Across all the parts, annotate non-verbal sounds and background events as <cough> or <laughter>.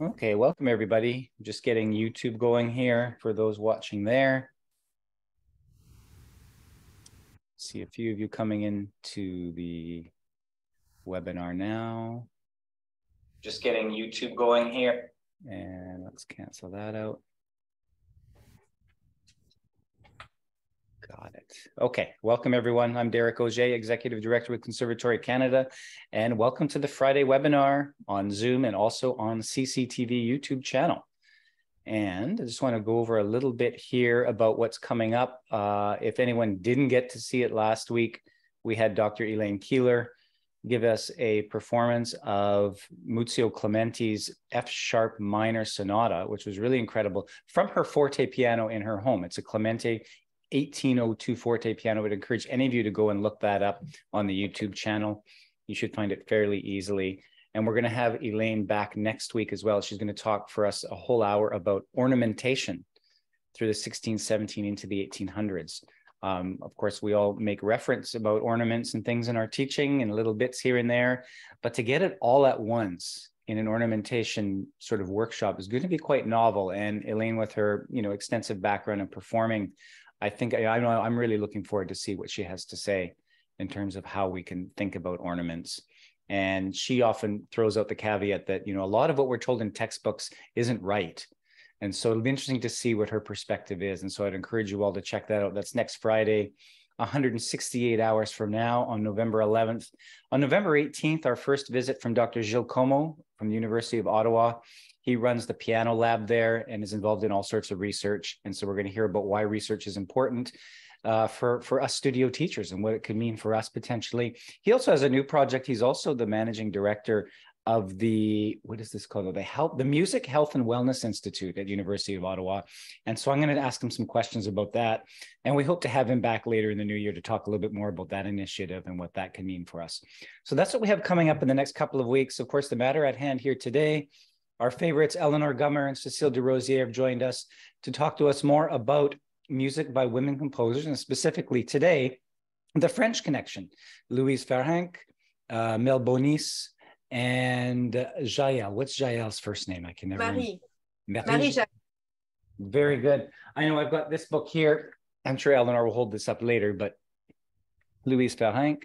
Okay, welcome everybody. Just getting YouTube going here for those watching there. See a few of you coming into the webinar now. Just getting YouTube going here. And let's cancel that out. Got it. Okay. Welcome, everyone. I'm Derek Auger, Executive Director with Conservatory Canada, and welcome to the Friday webinar on Zoom and also on CCTV YouTube channel. And I just want to go over a little bit here about what's coming up. Uh, if anyone didn't get to see it last week, we had Dr. Elaine Keeler give us a performance of Muzio Clementi's F sharp minor sonata, which was really incredible from her forte piano in her home. It's a Clementi 1802 forte piano. I would encourage any of you to go and look that up on the YouTube channel. You should find it fairly easily. And we're going to have Elaine back next week as well. She's going to talk for us a whole hour about ornamentation through the 1617 into the 1800s. Um, of course, we all make reference about ornaments and things in our teaching and little bits here and there, but to get it all at once in an ornamentation sort of workshop is going to be quite novel. And Elaine, with her you know extensive background in performing, I think I, I know I'm really looking forward to see what she has to say in terms of how we can think about ornaments. And she often throws out the caveat that you know a lot of what we're told in textbooks isn't right. And so it'll be interesting to see what her perspective is. And so I'd encourage you all to check that out. That's next Friday, 168 hours from now on November 11th. On November 18th, our first visit from Dr. Gilles Comeau from the University of Ottawa. He runs the piano lab there and is involved in all sorts of research. And so we're going to hear about why research is important uh, for, for us studio teachers and what it could mean for us potentially. He also has a new project. He's also the managing director of the what is this called the health the music health and wellness institute at university of ottawa and so i'm going to ask him some questions about that and we hope to have him back later in the new year to talk a little bit more about that initiative and what that can mean for us so that's what we have coming up in the next couple of weeks of course the matter at hand here today our favorites eleanor gummer and cecile Desrosiers, have joined us to talk to us more about music by women composers and specifically today the french connection louise Farrenc, uh, mel bonis and uh, Jaell. What's Jaell's first name? I can never. Marie. Marie. Marie Jaell. Very good. I know I've got this book here. I'm sure Eleanor will hold this up later, but Louise Farrenc,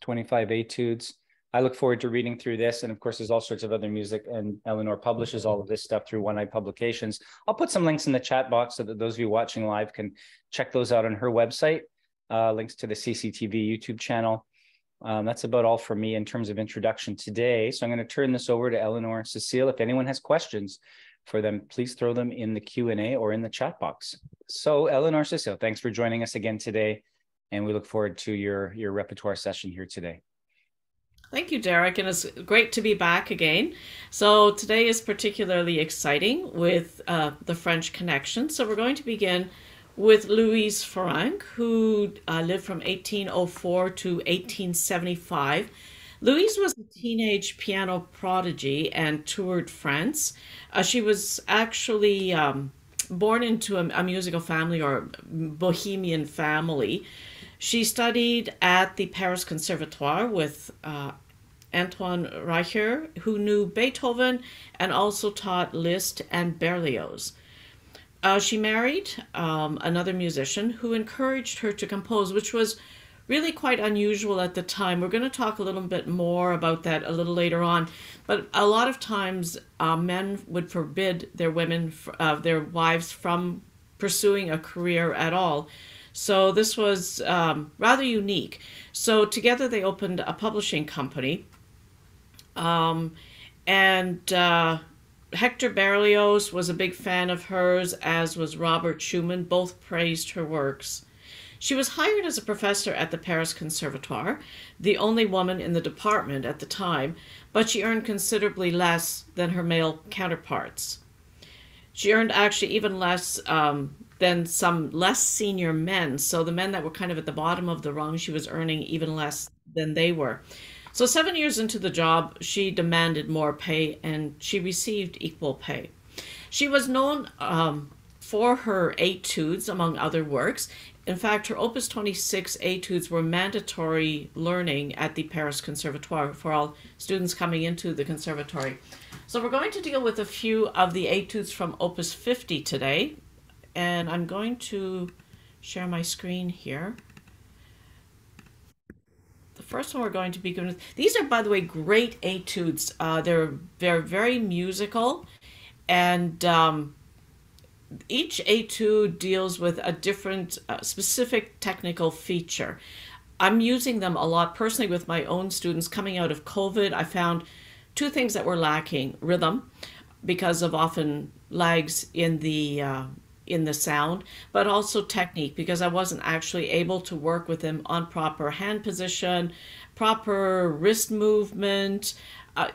25 etudes. I look forward to reading through this. And of course, there's all sorts of other music, and Eleanor publishes all of this stuff through One Eye Publications. I'll put some links in the chat box so that those of you watching live can check those out on her website. Uh, links to the CCTV YouTube channel. Um, that's about all for me in terms of introduction today. So I'm going to turn this over to Eleanor and Cecile. If anyone has questions for them, please throw them in the Q&A or in the chat box. So Eleanor, Cecile, thanks for joining us again today. And we look forward to your, your repertoire session here today. Thank you, Derek, and it's great to be back again. So today is particularly exciting with uh, the French connection. So we're going to begin with Louise Farrenc, who uh, lived from 1804 to 1875. Louise was a teenage piano prodigy and toured France. Uh, she was actually um, born into a, a, musical family or bohemian family. She studied at the Paris Conservatoire with uh, Antoine Reicha, who knew Beethoven and also taught Liszt and Berlioz. Uh, she married um, another musician who encouraged her to compose, which was really quite unusual at the time. We're going to talk a little bit more about that a little later on. But a lot of times, uh, men would forbid their women, uh, their wives, from pursuing a career at all. So this was um, rather unique. So together they opened a publishing company. Um, and uh, Hector Berlioz was a big fan of hers, as was Robert Schumann. Both praised her works. She was hired as a professor at the Paris Conservatoire, the only woman in the department at the time, but she earned considerably less than her male counterparts. She earned actually even less um, than some less senior men. So the men that were kind of at the bottom of the rung, she was earning even less than they were. So, seven years into the job, she demanded more pay and she received equal pay. She was known um, for her etudes, among other works, in fact, her Opus 26 etudes were mandatory learning at the Paris Conservatoire for all students coming into the conservatory. So we're going to deal with a few of the etudes from Opus 50 today. And I'm going to share my screen here. The first one we're going to be going these are, by the way, great etudes. Uh, they're, they're very musical and um, each etude deals with a different uh, specific technical feature. I'm using them a lot personally with my own students coming out of COVID. I found two things that were lacking rhythm because of often lags in the uh, in the sound, but also technique because I wasn't actually able to work with him on proper hand position, proper wrist movement, I,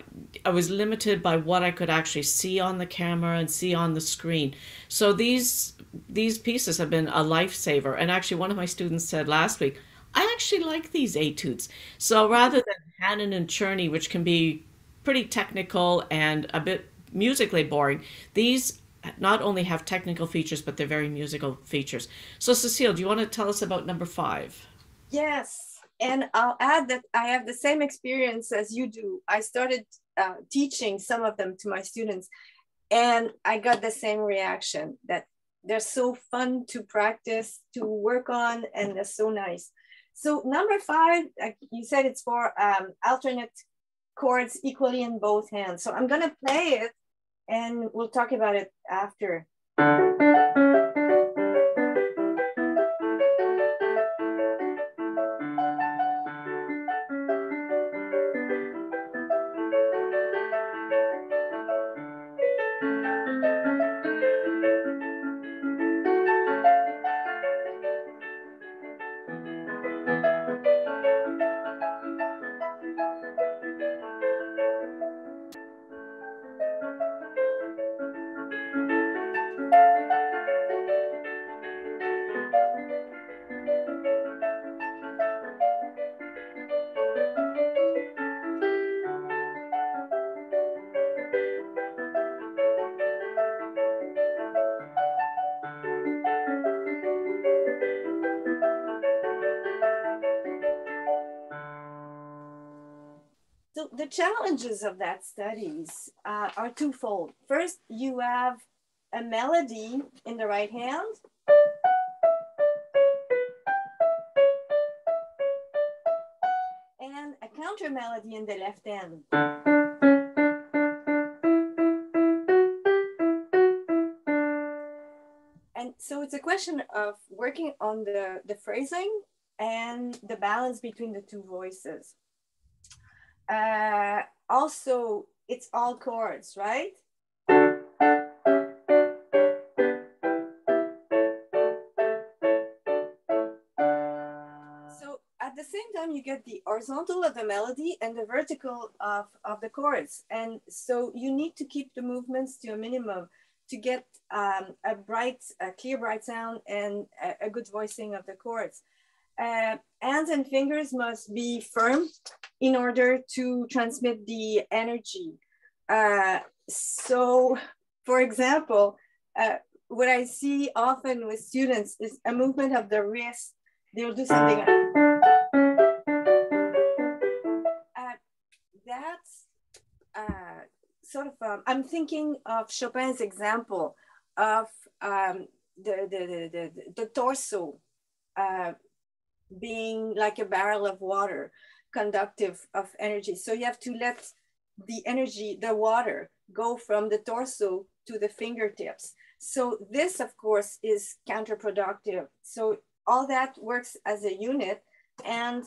I was limited by what I could actually see on the camera and see on the screen. So these these pieces have been a lifesaver. And actually, one of my students said last week, I actually like these etudes. So rather than Hanon and Czerny, which can be pretty technical and a bit musically boring, these not only have technical features, but they're very musical features. So Cecile, do you want to tell us about number five? Yes. And I'll add that I have the same experience as you do. I started uh, teaching some of them to my students, and I got the same reaction that they're so fun to practice, to work on, and they're so nice. So number five, you said it's for um, alternate chords equally in both hands. So I'm gonna play it and we'll talk about it after. Challenges of that studies uh, are twofold. First, you have a melody in the right hand. And a counter melody in the left hand. And so it's a question of working on the, the phrasing and the balance between the two voices. Uh, also, it's all chords, right? So at the same time, you get the horizontal of the melody and the vertical of, of the chords. And so you need to keep the movements to a minimum to get um, a bright, a clear, bright sound and a, a good voicing of the chords. Uh, hands and fingers must be firm in order to transmit the energy. Uh, so, for example, uh, what I see often with students is a movement of the wrist. They'll do something. Uh, that's uh, sort of, um, I'm thinking of Chopin's example of um, the, the, the, the, the torso uh, being like a barrel of water conductive of energy. So you have to let the energy, the water, go from the torso to the fingertips. So this, of course, is counterproductive. So all that works as a unit and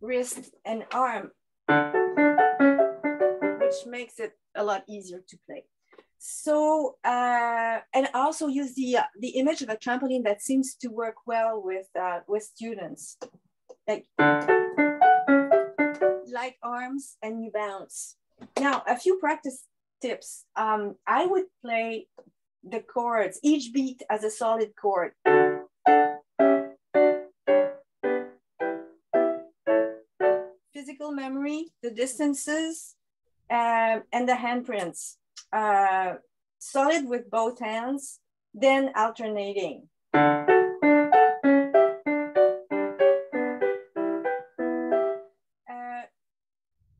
wrist and arm, which makes it a lot easier to play. So, uh, and also use the, uh, the image of a trampoline that seems to work well with, uh, with students. Like, light arms and you bounce. Now, a few practice tips. Um, I would play the chords, each beat as a solid chord. Physical memory, the distances, um, and the handprints uh, solid with both hands, then alternating. Uh,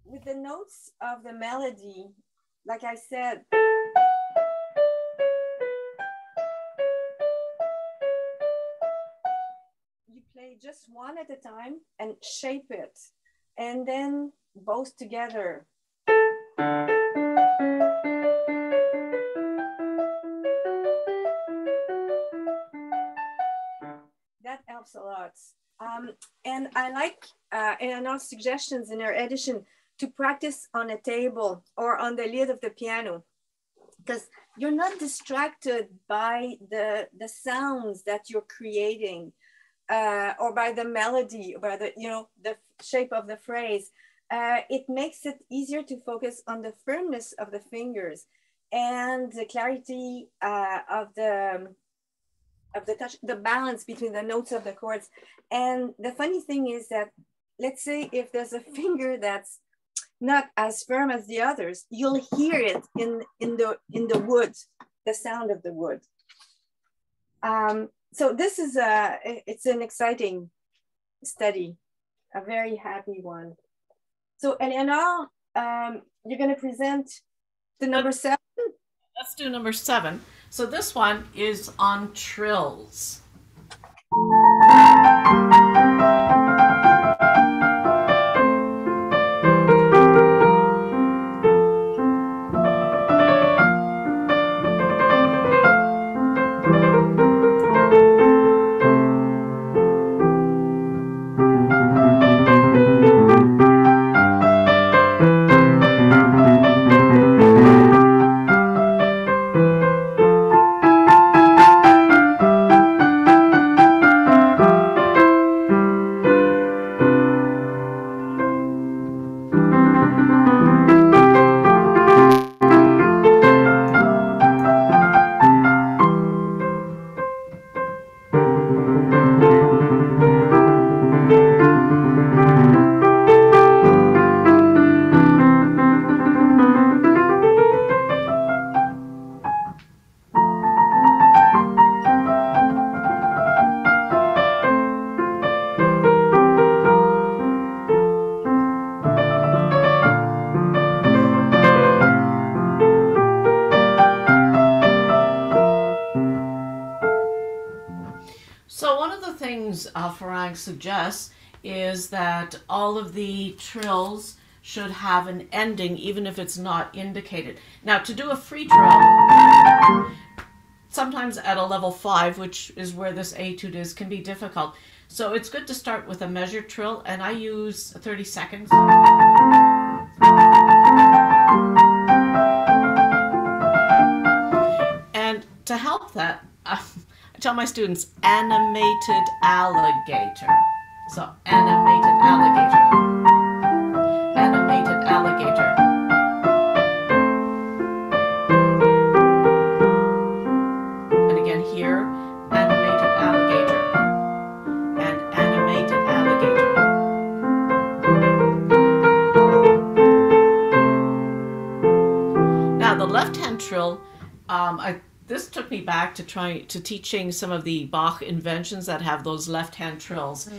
with the notes of the melody, like I said, you play just one at a time and shape it, and then both together. Helps a lot. Um, and I like, uh, another suggestions in our edition to practice on a table or on the lid of the piano because you're not distracted by the, the sounds that you're creating uh, or by the melody or by the, you know, the shape of the phrase. Uh, it makes it easier to focus on the firmness of the fingers and the clarity uh, of the of the touch, the balance between the notes of the chords. And the funny thing is that, let's say if there's a finger that's not as firm as the others, you'll hear it in, in, the, in the wood, the sound of the wood. Um, so this is a, it's an exciting study, a very happy one. So Eleanor, um, you're gonna present the number seven? Let's do number seven. So this one is on trills. Of the trills should have an ending even if it's not indicated. Now to do a free trill, sometimes at a level 5, which is where this etude is, can be difficult. So it's good to start with a measured trill and I use 30 seconds. And to help that, uh, I tell my students, animated alligator. So animated alligator. Um, I this took me back to trying to teaching some of the Bach inventions that have those left hand trills. <laughs>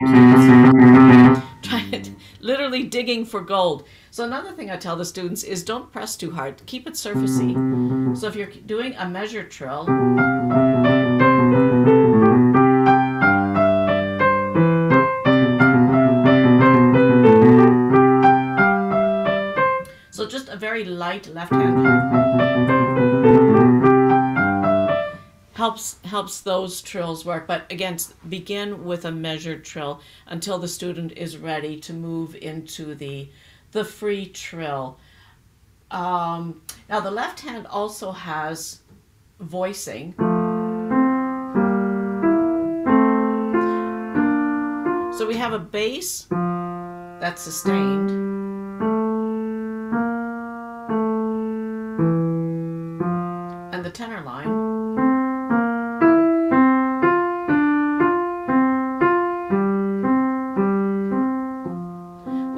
Mm. Trying literally digging for gold. So another thing I tell the students is don't press too hard. Keep it surfacey. So if you're doing a measure trill, so just a very light left hand helps helps those trills work but again begin with a measured trill until the student is ready to move into the the free trill. Um, now the left hand also has voicing. So we have a bass that's sustained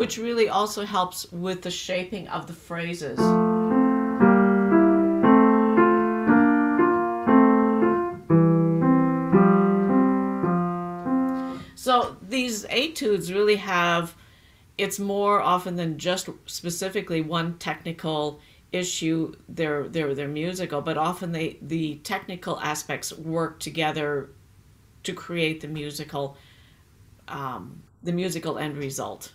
which really also helps with the shaping of the phrases. So these etudes really have it's more often than just specifically one technical issue they're they're they're musical but often they the technical aspects work together to create the musical um, the musical end result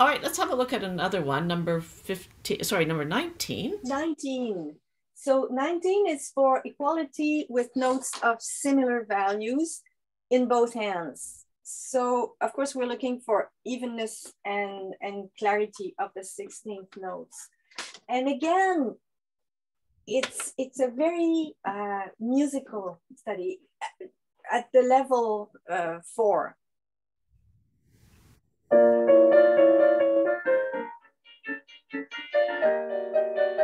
all right let's have a look at another one number 15 sorry number 19 19 so 19 is for equality with notes of similar values in both hands so of course we're looking for evenness and, and clarity of the 16th notes. And again, it's, it's a very uh, musical study at the level uh, four. Thank you.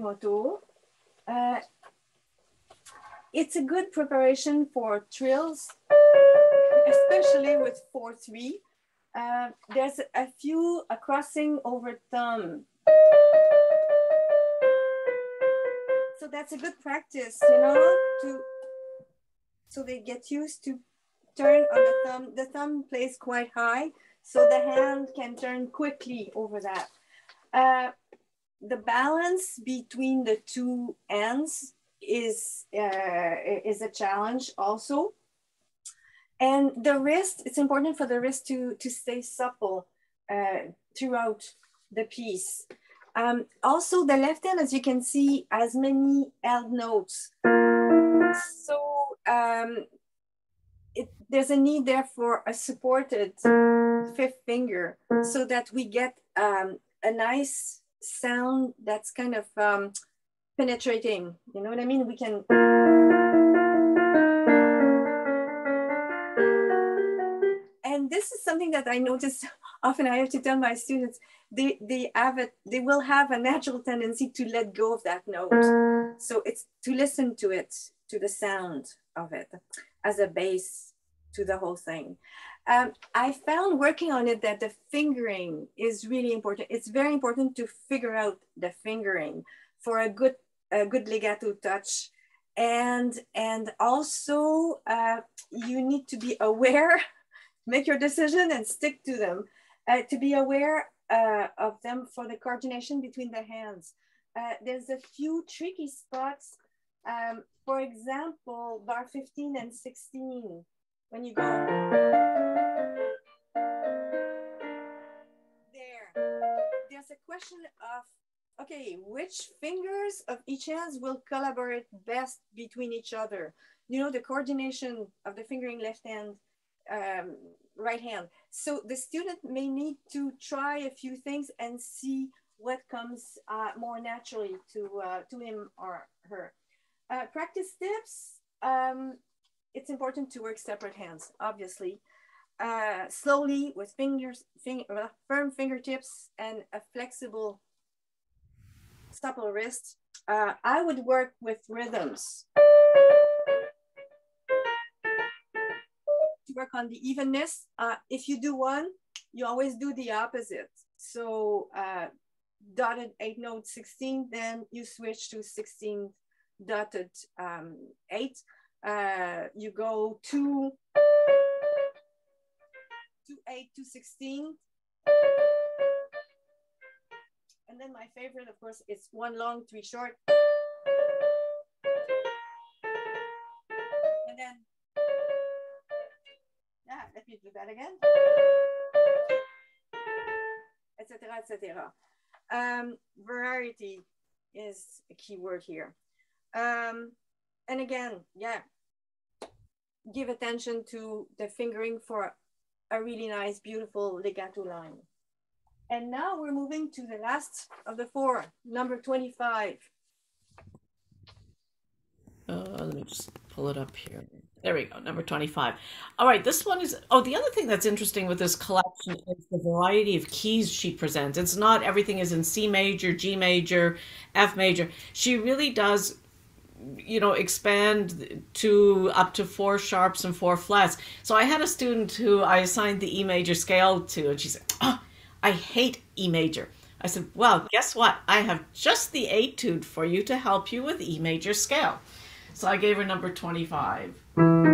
Moto. Uh, it's a good preparation for trills, especially with 4-3. Uh, there's a few a crossing over thumb. So that's a good practice, you know, to so they get used to turn on the thumb. The thumb plays quite high, so the hand can turn quickly over that. Uh, the balance between the two ends is uh, is a challenge also. And the wrist, it's important for the wrist to, to stay supple uh, throughout the piece. Um, also, the left hand, as you can see, has many held notes. So um, it, there's a need there for a supported fifth finger so that we get um, a nice sound that's kind of um, penetrating. You know what I mean? We can. And this is something that I notice <laughs> often. I have to tell my students they they have it. They will have a natural tendency to let go of that note. So it's to listen to it, to the sound of it, as a base to the whole thing. Um, I found working on it that the fingering is really important. It's very important to figure out the fingering for a good, a good legato touch. And, and also uh, you need to be aware, <laughs> make your decision and stick to them. Uh, to be aware uh, of them for the coordination between the hands. Uh, there's a few tricky spots. Um, for example, bar 15 and 16, when you go there, there's a question of, okay, which fingers of each hands will collaborate best between each other? You know, the coordination of the fingering left hand, um, right hand. So the student may need to try a few things and see what comes uh, more naturally to, uh, to him or her. Uh, practice tips, um, it's important to work separate hands, obviously uh, slowly with fingers, finger, uh, firm fingertips and a flexible, supple wrist. Uh, I would work with rhythms. To work on the evenness. Uh, if you do one, you always do the opposite. So uh, dotted eight note 16, then you switch to 16 dotted um, eight. Uh, you go to 8 to 16. And then my favorite, of course, is one long, three short. And then, yeah, let me do that again. Etc. Etc. Um, variety is a key word here. Um, and again, yeah, give attention to the fingering for a really nice, beautiful legato line. And now we're moving to the last of the four, number 25. Uh, let me just pull it up here. There we go, number 25. All right, this one is, oh, the other thing that's interesting with this collection is the variety of keys she presents. It's not everything is in C major, G major, F major. She really does you know expand to up to four sharps and four flats. So i had a student who i assigned the e major scale to and she said oh i hate e major. I said well guess what? I have just the etude for you to help you with e major scale. So i gave her number 25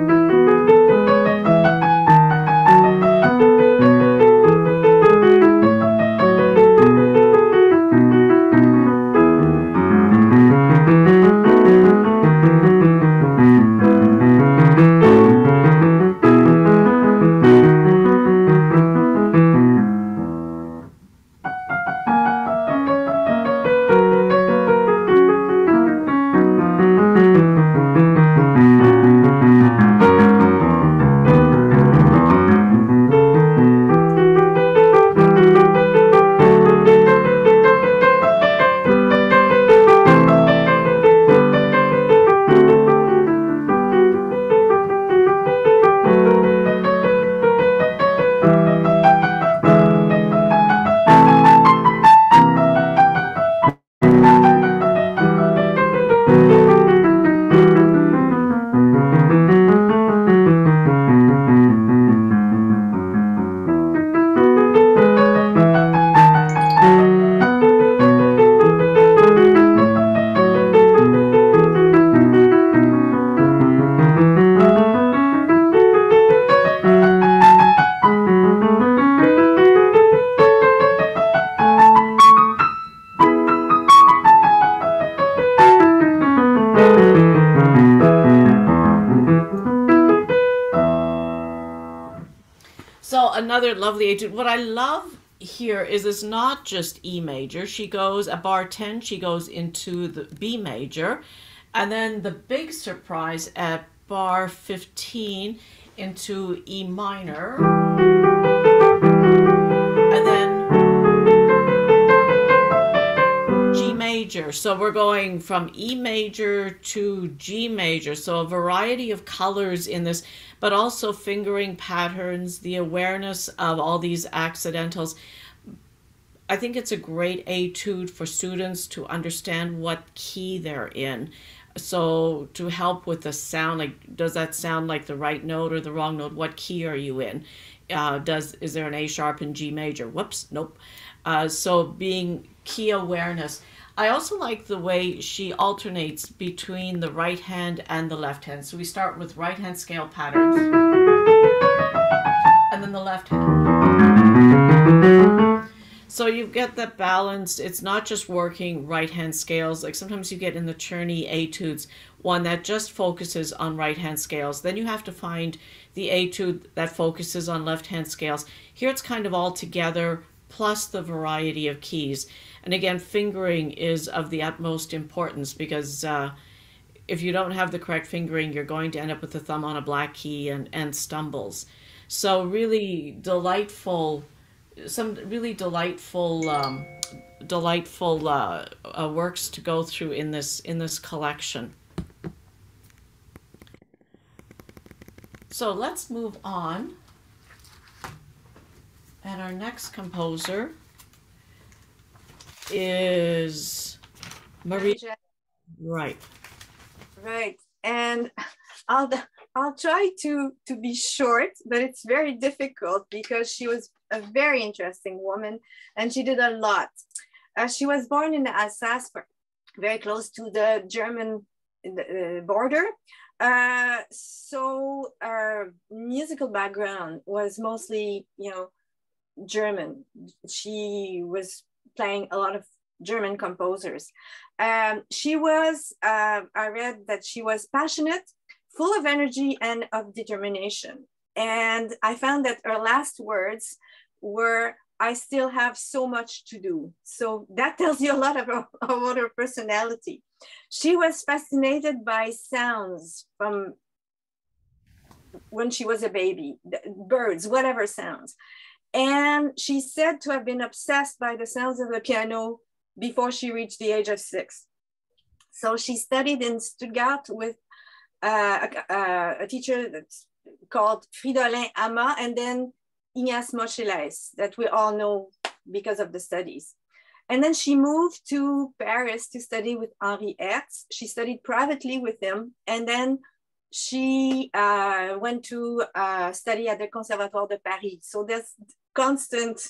lovely agent. What I love here is it's not just E major. She goes at bar 10, she goes into the B major. And then the big surprise at bar 15 into E minor. So we're going from E major to G major. So a variety of colors in this but also fingering patterns, the awareness of all these accidentals. I think it's a great etude for students to understand what key they're in. So to help with the sound, like does that sound like the right note or the wrong note? What key are you in? Uh, does is there an A sharp and G major? Whoops, nope. Uh, so being key awareness. I also like the way she alternates between the right hand and the left hand. So we start with right hand scale patterns and then the left hand. So you get that balance. It's not just working right hand scales. Like sometimes you get in the Czerny etudes one that just focuses on right hand scales. Then you have to find the etude that focuses on left hand scales. Here it's kind of all together plus the variety of keys. And again, fingering is of the utmost importance because uh, if you don't have the correct fingering, you're going to end up with the thumb on a black key and, and stumbles. So really delightful, some really delightful, um, delightful uh, uh, works to go through in this in this collection. So let's move on. And our next composer is Marie. Right. Right. And I'll I'll try to to be short, but it's very difficult because she was a very interesting woman and she did a lot. Uh, she was born in Alsace, very close to the German uh, border. Uh, so her musical background was mostly, you know, German. She was playing a lot of German composers. Um, she was, uh, I read that she was passionate, full of energy and of determination. And I found that her last words were, I still have so much to do. So that <laughs> tells you a lot about, about her personality. She was fascinated by sounds from when she was a baby, birds, whatever sounds. And she's said to have been obsessed by the sounds of the piano before she reached the age of six. So she studied in Stuttgart with uh, a, a, teacher that's called Fridolin Hamma and then Ignace Moscheles that we all know because of the studies. And then she moved to Paris to study with Henri Herz. She studied privately with him. And then she uh, went to uh, study at the Conservatoire de Paris. So there's constant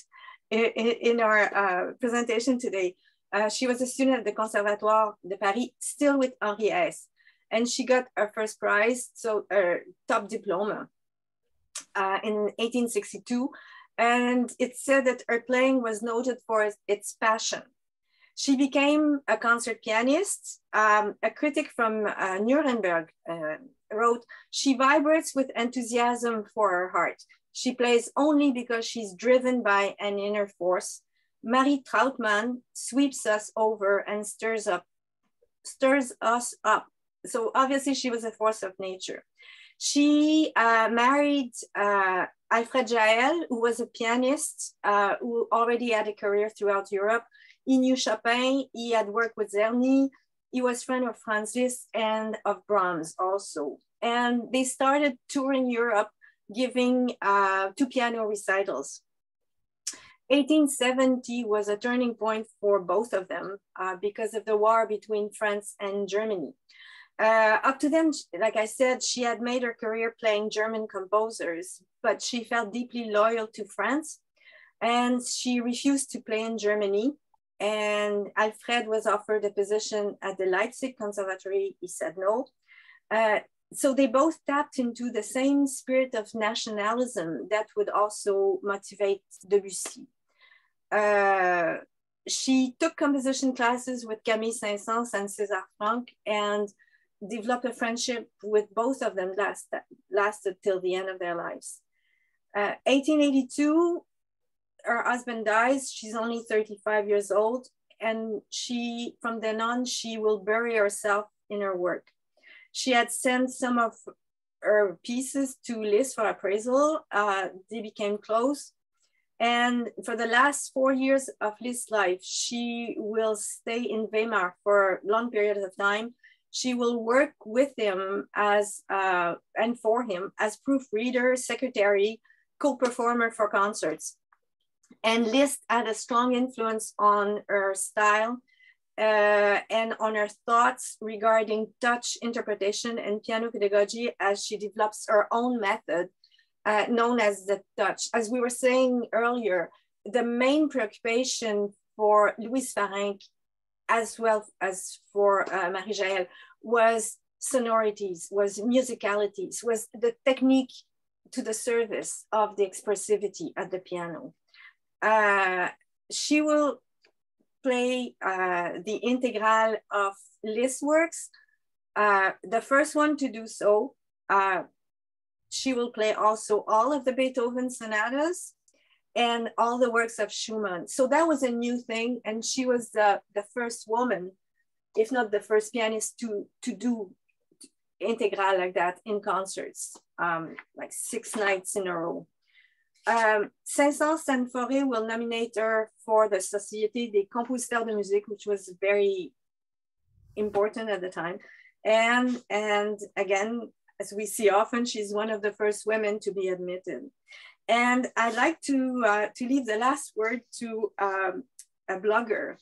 in, in our uh, presentation today. Uh, she was a student at the Conservatoire de Paris, still with Henri Herz. And she got her first prize, so her top diploma uh, in 1862. And it said that her playing was noted for its passion. She became a concert pianist. Um, a critic from uh, Nuremberg uh, wrote, she vibrates with enthusiasm for her heart. She plays only because she's driven by an inner force. Marie Trautmann sweeps us over and stirs up, stirs us up. So obviously she was a force of nature. She uh, married uh, Alfred Jaell, who was a pianist uh, who already had a career throughout Europe. He knew Chopin, he had worked with Czerny, he was friend of Franz and of Brahms also. And they started touring Europe giving uh, two piano recitals. 1870 was a turning point for both of them uh, because of the war between France and Germany. Uh, up to then, like I said, she had made her career playing German composers, but she felt deeply loyal to France and she refused to play in Germany. And Alfred was offered a position at the Leipzig Conservatory. He said no. Uh, so they both tapped into the same spirit of nationalism that would also motivate Debussy. Uh, she took composition classes with Camille Saint-Saëns and César Franck and developed a friendship with both of them last, lasted till the end of their lives. Uh, 1882, her husband dies. She's only 35 years old. And she, from then on, she will bury herself in her work. She had sent some of her pieces to Liszt for appraisal. Uh, they became close. And for the last four years of Liszt's life, she will stay in Weimar for long periods of time. She will work with him as uh, and for him as proofreader, secretary, co-performer for concerts. And Liszt had a strong influence on her style uh, and on her thoughts regarding touch interpretation and piano pedagogy as she develops her own method uh, known as the touch. As we were saying earlier, the main preoccupation for Louise Farrenc, as well as for uh, Marie Jaell, was sonorities, was musicalities, was the technique to the service of the expressivity at the piano. Uh, she will play uh, the integral of Liszt works. Uh, the first one to do so, uh, she will play also all of the Beethoven sonatas and all the works of Schumann. So that was a new thing. And she was the, the first woman, if not the first pianist to, to do integral like that in concerts, um, like six nights in a row. Um, Saint-Saëns and Fauré will nominate her for the Société des Compositeurs de Musique, which was very important at the time. And, and again, as we see often, she's one of the first women to be admitted. And I'd like to, uh, to leave the last word to um, a blogger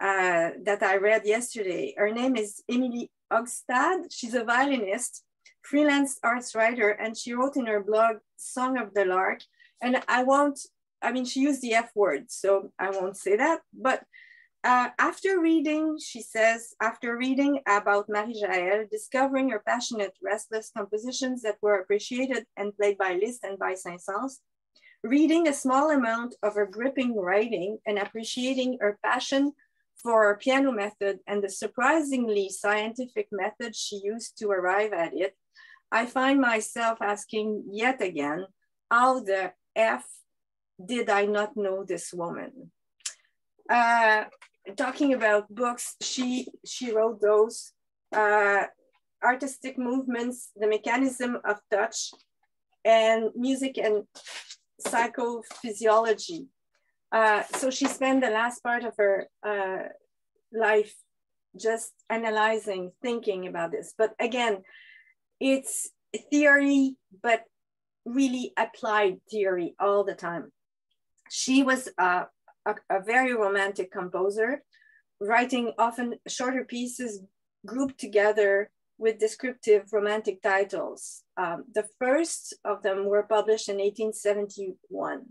uh, that I read yesterday. Her name is Emily Hogstad. She's a violinist, freelance arts writer, and she wrote in her blog, Song of the Lark, and I won't, I mean, she used the F word, so I won't say that. But uh, after reading, she says, after reading about Marie Jaell, discovering her passionate, restless compositions that were appreciated and played by Liszt and by Saint-Saëns, reading a small amount of her gripping writing and appreciating her passion for her piano method and the surprisingly scientific method she used to arrive at it, I find myself asking yet again, how the F did I not know this woman? Uh, talking about books, she, she wrote those. Uh, artistic movements, the mechanism of touch, and music and psychophysiology. Uh, so she spent the last part of her uh, life just analyzing, thinking about this. But again, it's theory, but really applied theory all the time. She was a, a, a very romantic composer, writing often shorter pieces grouped together with descriptive romantic titles. Um, the first of them were published in 1871.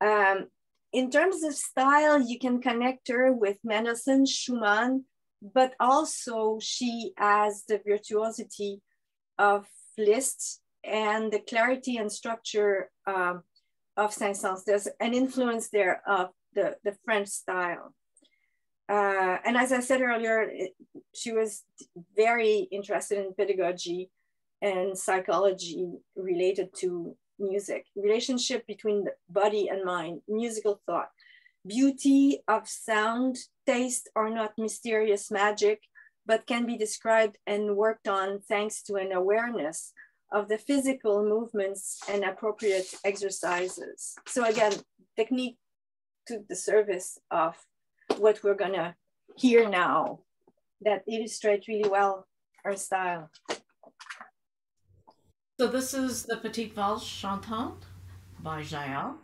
Um, in terms of style, you can connect her with Mendelssohn, Schumann, but also she has the virtuosity of Liszt and the clarity and structure um, of Saint-Saëns. There's an influence there of the, the French style. Uh, and as I said earlier, it, she was very interested in pedagogy and psychology related to music, relationship between the body and mind, musical thought. Beauty of sound, taste are not mysterious magic, but can be described and worked on thanks to an awareness of the physical movements and appropriate exercises. So again, technique to the service of what we're gonna hear now that illustrate really well our style. So this is the Petite Valse Chantante by Jaell.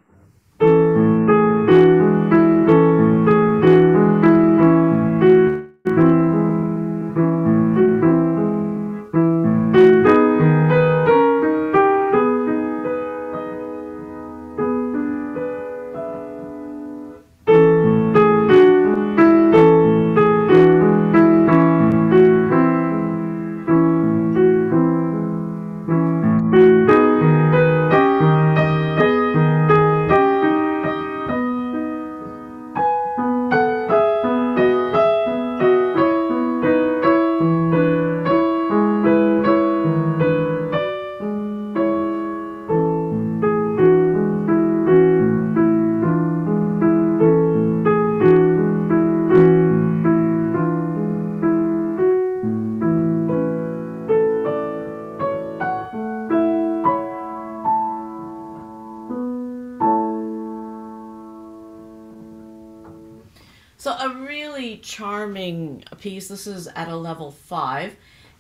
This is at a level five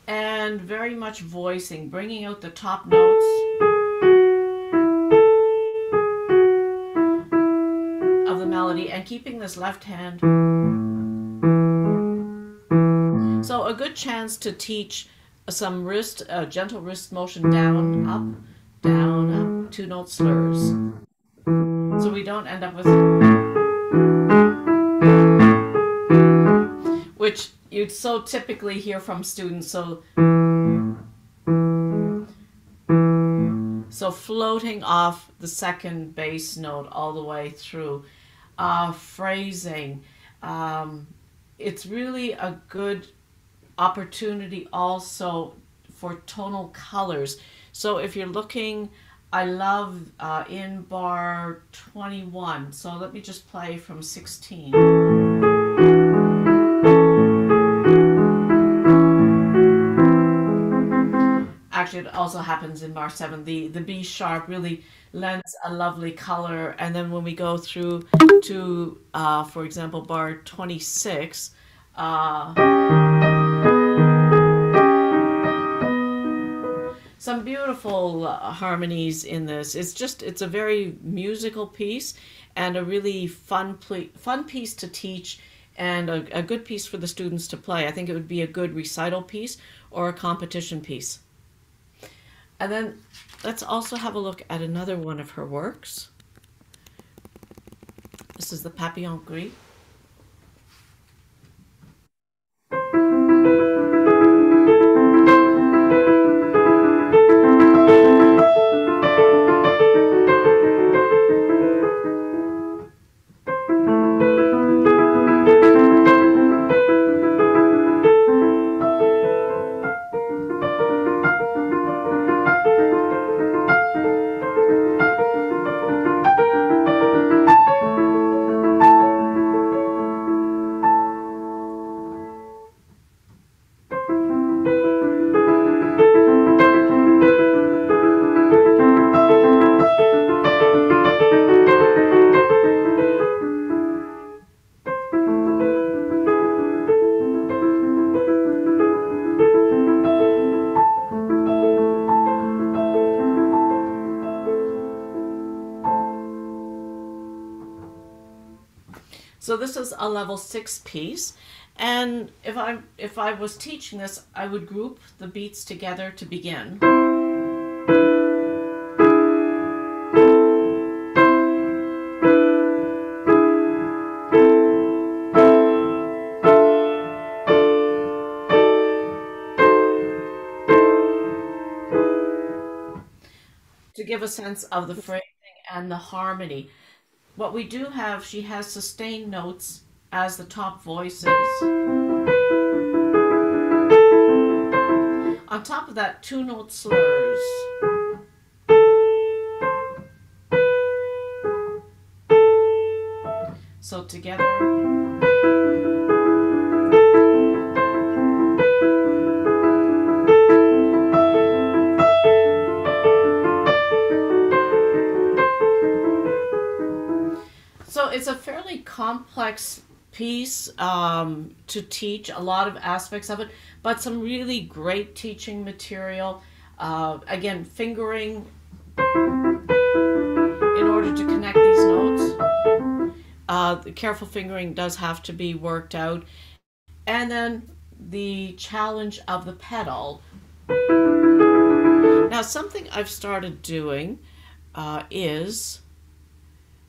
and very much voicing, bringing out the top notes. Of the melody and keeping this left hand. So a good chance to teach some wrist, uh, gentle wrist motion down, up, down, up, two note slurs. So we don't end up with you'd so typically hear from students. So, so floating off the second bass note all the way through, uh, phrasing. Um, it's really a good opportunity also for tonal colors. So if you're looking, I love uh, in bar 21. So let me just play from 16. Actually it also happens in bar seven. The the B sharp really lends a lovely color, and then when we go through to, uh, for example, bar twenty six. Uh, some beautiful uh, harmonies in this. It's just it's a very musical piece and a really fun fun piece to teach and a, a good piece for the students to play. I think it would be a good recital piece or a competition piece. And then let's also have a look at another one of her works. This is the Papillon Gris. A level six piece. And if I if I was teaching this, I would group the beats together to begin. To give a sense of the phrasing and the harmony. What we do have, she has sustained notes as the top voices. On top of that, two note slurs. So together. So it's a fairly complex piece um, to teach, a lot of aspects of it, but some really great teaching material. Uh, again, fingering in order to connect these notes. Uh, the careful fingering does have to be worked out. And then the challenge of the pedal. Now, something I've started doing uh, is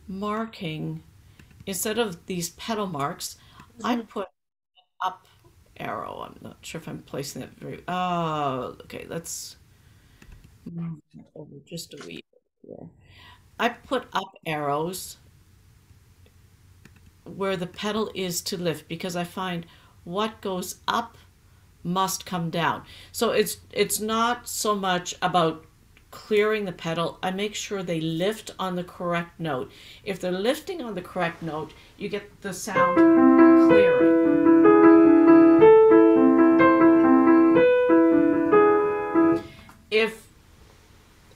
marking instead of these pedal marks i put up arrow. I'm not sure if i'm placing it very oh okay let's move that over just a wee bit here. I put up arrows where the pedal is to lift because i find what goes up must come down. So it's it's not so much about clearing the pedal, I make sure they lift on the correct note. If they're lifting on the correct note, you get the sound clearing. If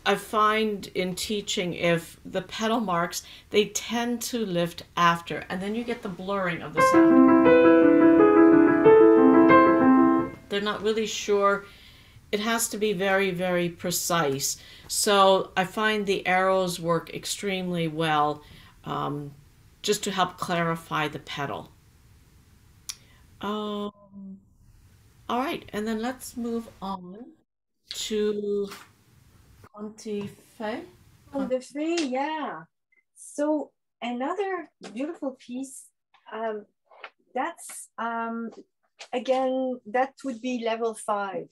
I find in teaching if the pedal marks, they tend to lift after, and then you get the blurring of the sound. They're not really sure it has to be very, very precise. So I find the arrows work extremely well um, just to help clarify the pedal. Um, all right, and then let's move on to Conte de fées. Quantife, yeah. So another beautiful piece. Um, that's um, again that would be level five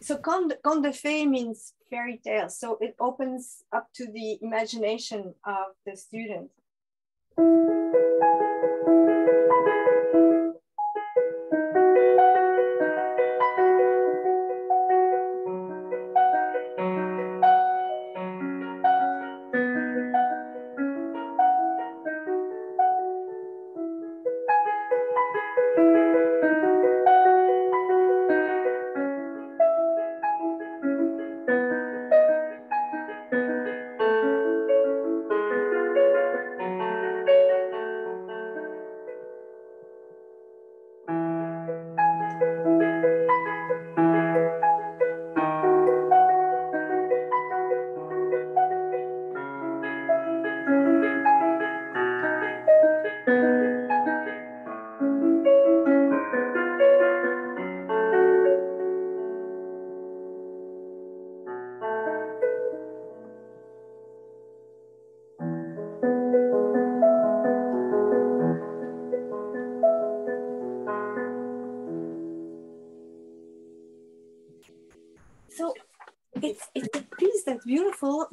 so conte, conte de fées means fairy tale. So it opens up to the imagination of the student.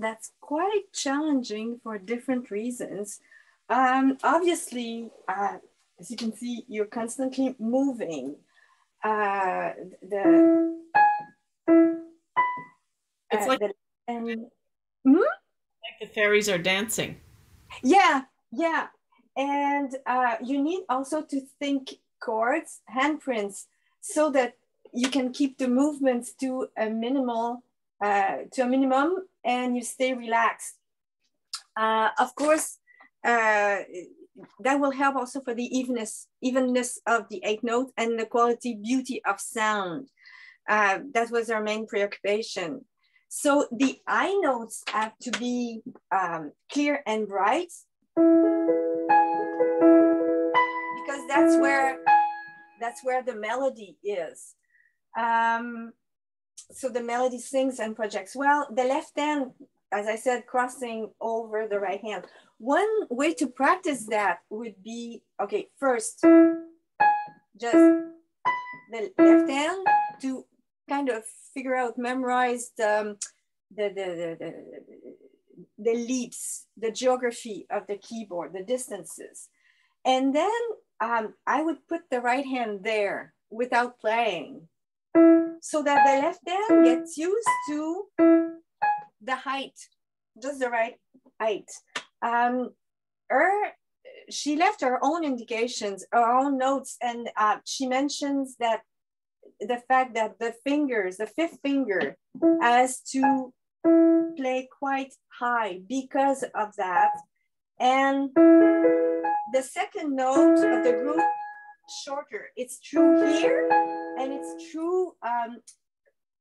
That's quite challenging for different reasons. Um, obviously, uh, as you can see, you're constantly moving. Uh, the It's uh, like, the, and, like the fairies are dancing. yeah, yeah. And uh, you need also to think chords, handprints, so that you can keep the movements to a minimal, uh, to a minimum, and you stay relaxed. Uh, of course, uh, that will help also for the evenness, evenness of the eighth note and the quality, beauty of sound. Uh, that was our main preoccupation. So the I notes have to be um, clear and bright. Because that's where that's where the melody is. Um, so the melody sings and projects well. The left hand, as I said, crossing over the right hand. One way to practice that would be, okay, first, just the left hand to kind of figure out, memorize the, the, the, the, the leaps, the geography of the keyboard, the distances. And then um, I would put the right hand there without playing so that the left hand gets used to the height, just the right height. Um, her, she left her own indications, her own notes, and uh, she mentions that the fact that the fingers, the fifth finger, has to play quite high because of that. And the second note of the group shorter. It's true here, and it's true um,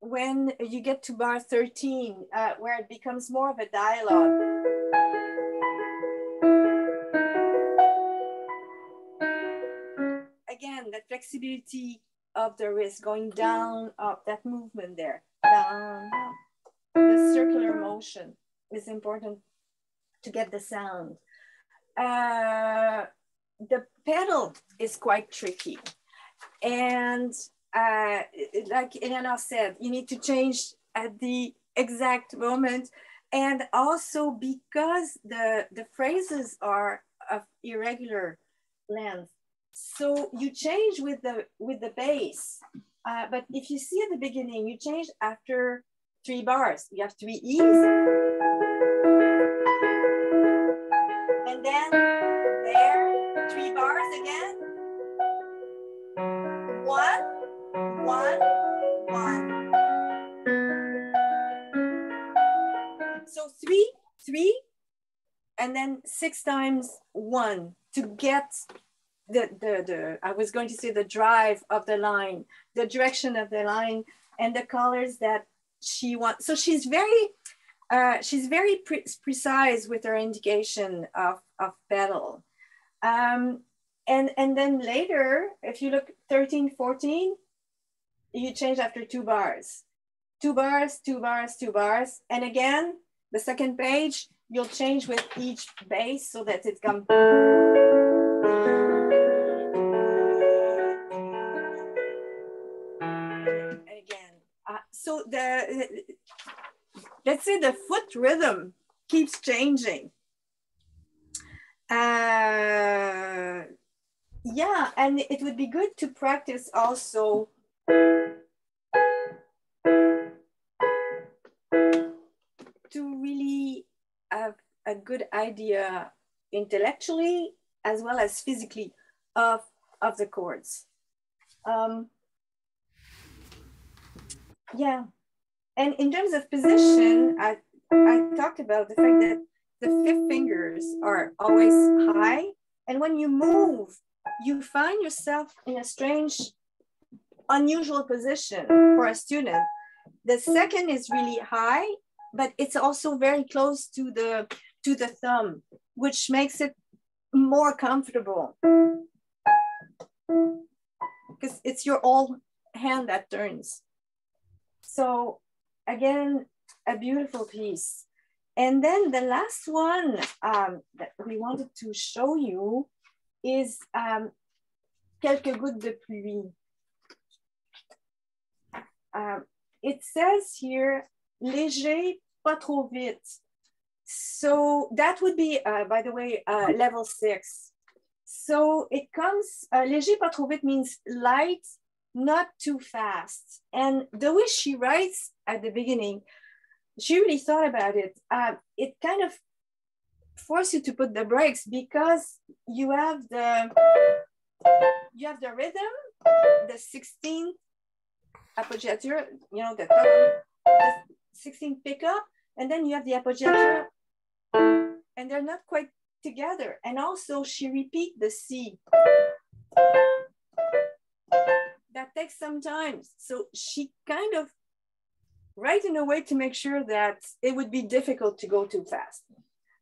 when you get to bar 13, uh, where it becomes more of a dialogue. Again, that flexibility of the wrist going down, up, that movement there, down. The circular motion is important to get the sound. Uh, the pedal is quite tricky. And uh, like Eleanor said, you need to change at the exact moment. And also because the, the phrases are of irregular length. So you change with the, with the bass. Uh, but if you see at the beginning, you change after three bars. You have three E's. Three, and then six times one to get the, the, the, I was going to say the drive of the line, the direction of the line and the colors that she wants. So she's very, uh, she's very pre precise with her indication of, of pedal. Um, and, and then later, if you look 13, 14, you change after two bars. Two bars, two bars, two bars. And again, the second page, you'll change with each bass so that it comes. Again, uh, so the, let's say the foot rhythm keeps changing. Uh, yeah, and it would be good to practice also a good idea intellectually as well as physically of, of the chords. Um, yeah, and in terms of position, I, I talked about the fact that the fifth fingers are always high. And when you move, you find yourself in a strange, unusual position for a student. The second is really high, but it's also very close to the to the thumb, which makes it more comfortable because it's your whole hand that turns. So again, a beautiful piece. And then the last one um, that we wanted to show you is um, Quelques gouttes de pluie. Um, it says here, léger, pas trop vite. So that would be, uh, by the way, uh, level six. So it comes, uh, léger, pas trop vite means light, not too fast. And the way she writes at the beginning, she really thought about it. Uh, it kind of forces you to put the brakes because you have the you have the rhythm, the 16th appoggiatura, you know, the, the 16th pickup, and then you have the appoggiatura, and they're not quite together. And also she repeat the C. That takes some time. So she kind of write in a way to make sure that it would be difficult to go too fast.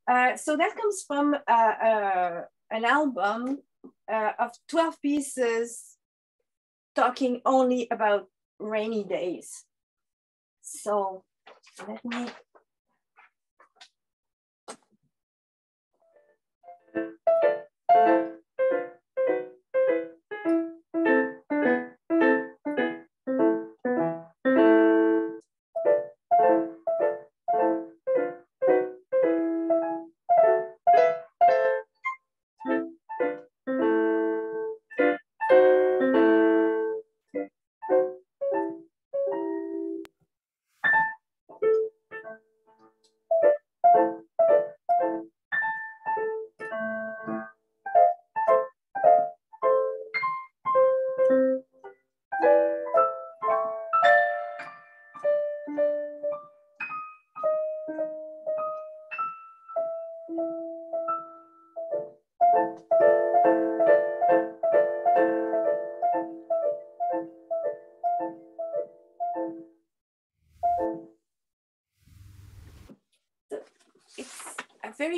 Uh, so that comes from uh, uh, an album uh, of 12 pieces talking only about rainy days. So let me Thank you.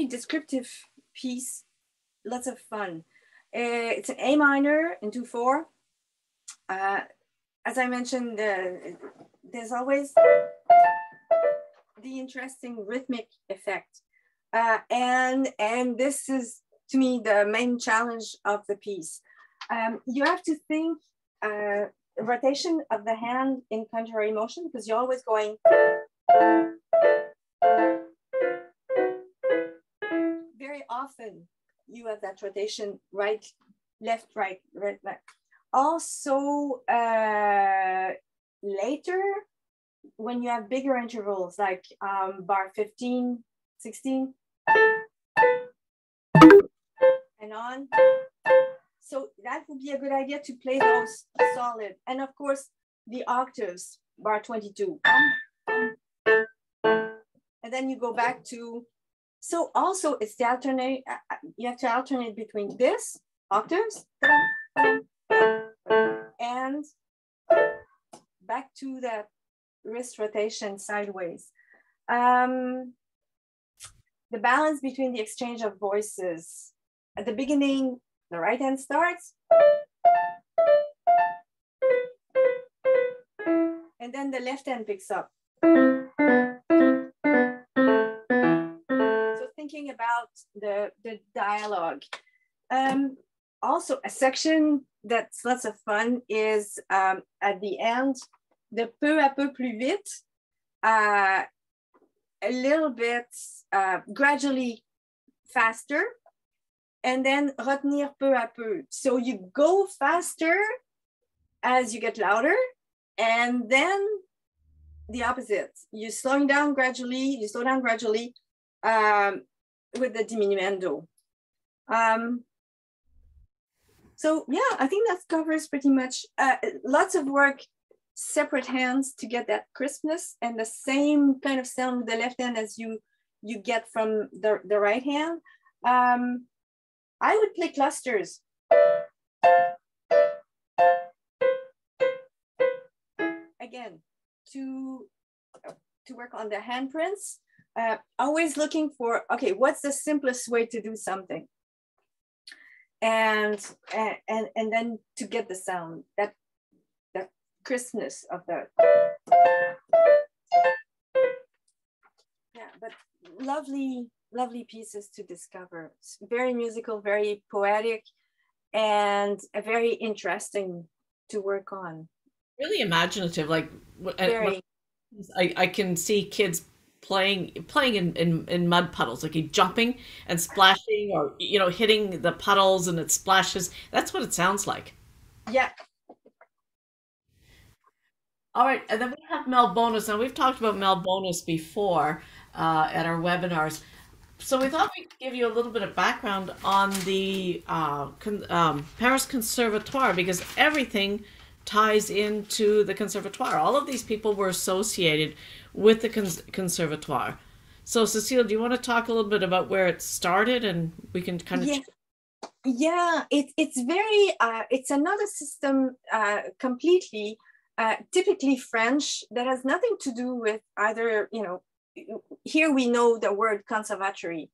Descriptive piece, lots of fun. Uh, it's an A minor in 2-4. Uh, as I mentioned, uh, there's always the interesting rhythmic effect. Uh, and, and this is, to me, the main challenge of the piece. Um, you have to think uh, rotation of the hand in contrary motion because you're always going often you have that rotation right, left, right, right, left. Also, uh, later, when you have bigger intervals, like um, bar 15, 16, and on. So that would be a good idea to play those solid. And of course, the octaves, bar 22. And then you go back to so also it's the alternate, uh, uh, you have to alternate between this, octaves, and back to the wrist rotation sideways. Um, the balance between the exchange of voices. At the beginning, the right hand starts. And then the left hand picks up. Thinking about the, the dialogue. Um, also, a section that's lots of fun is um, at the end, the peu à peu plus vite, uh, a little bit uh, gradually faster, and then retenir peu à peu. So you go faster as you get louder, and then the opposite. You're slowing down gradually, you slow down gradually, um, with the diminuendo. Um, so yeah, I think that covers pretty much uh, lots of work, separate hands to get that crispness and the same kind of sound with the left hand as you you get from the, the right hand. Um, I would play clusters. Again, to, to work on the handprints, uh, always looking for, okay, what's the simplest way to do something? And, and, and then to get the sound, that, that crispness of the, yeah, but lovely, lovely pieces to discover. It's very musical, very poetic, and a very interesting to work on. Really imaginative, like very. I, I can see kids playing playing in, in, in mud puddles, like he jumping and splashing or you know, hitting the puddles and it splashes. That's what it sounds like. Yeah. All right, and then we have Mel Bonis. Now we've talked about Mel Bonis before uh, at our webinars. So we thought we'd give you a little bit of background on the uh, con- um, Paris Conservatoire because everything ties into the Conservatoire. All of these people were associated with the cons- conservatoire. So, Cecile, do you want to talk a little bit about where it started, and we can kind of. Yeah, yeah it, it's very. Uh, it's another system uh, completely, uh, typically French that has nothing to do with either. You know, here we know the word conservatory,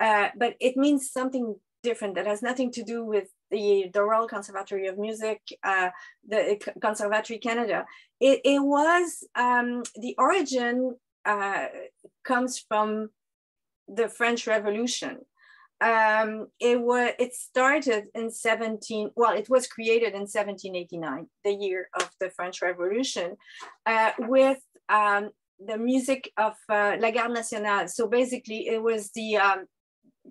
uh, but it means something different that has nothing to do with the, the Royal Conservatory of Music, uh, the Conservatory Canada. It, it was, um, the origin uh, comes from the French Revolution. Um, it was it started in 17 well it was created in 1789 the year of the french revolution uh, with um, the music of uh, la garde nationale so basically it was the um,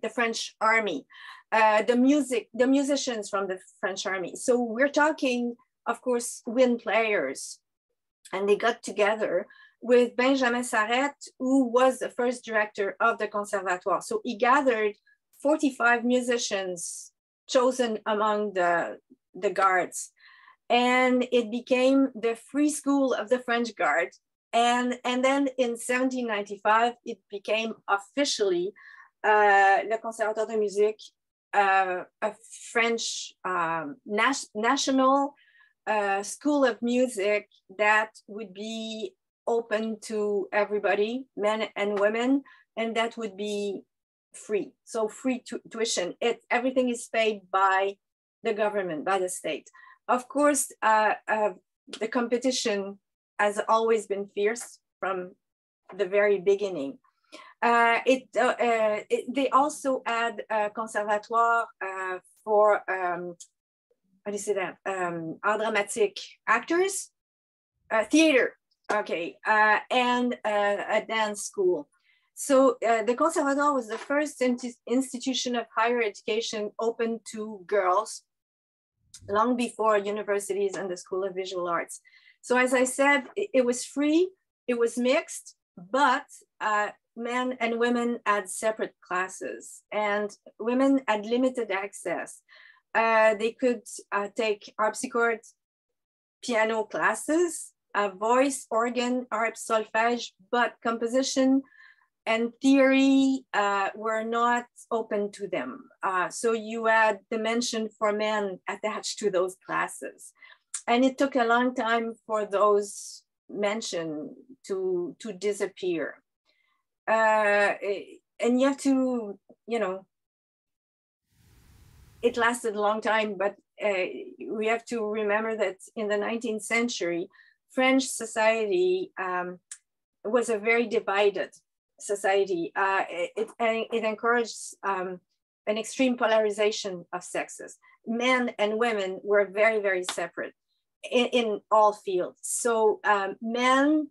the french army uh, the music the musicians from the french army so we're talking of course wind players and they got together with benjamin Sarrette who was the first director of the conservatoire so he gathered 45 musicians chosen among the, the guards. And it became the free school of the French Guard. And, and then in 1795, it became officially uh, Le Conservatoire de Musique, uh, a French um, nas national uh, school of music that would be open to everybody, men and women, and that would be free. So free tuition. It everything is paid by the government, by the state. Of course, uh, uh, the competition has always been fierce from the very beginning. Uh, it, uh, uh, it, they also had a conservatoire uh, for um, how do you say that um, dramatic actors, theater, okay, and a dance school. So the Conservatoire was the first institution of higher education open to girls long before universities and the School of Visual Arts. So as I said, it, it was free, it was mixed, but uh, men and women had separate classes and women had limited access. Uh, they could uh, take harpsichord, piano classes, uh, voice, organ, harp, solfège, but composition, and theory uh, were not open to them. Uh, so you had dimension for men attached to those classes. And it took a long time for those mention to, to disappear. Uh, and you have to, you know, it lasted a long time, but uh, we have to remember that in the 19th century, French society um, was a very divided society, uh, it, it, encouraged um, an extreme polarization of sexes. Men and women were very, very separate in, in all fields. So um, men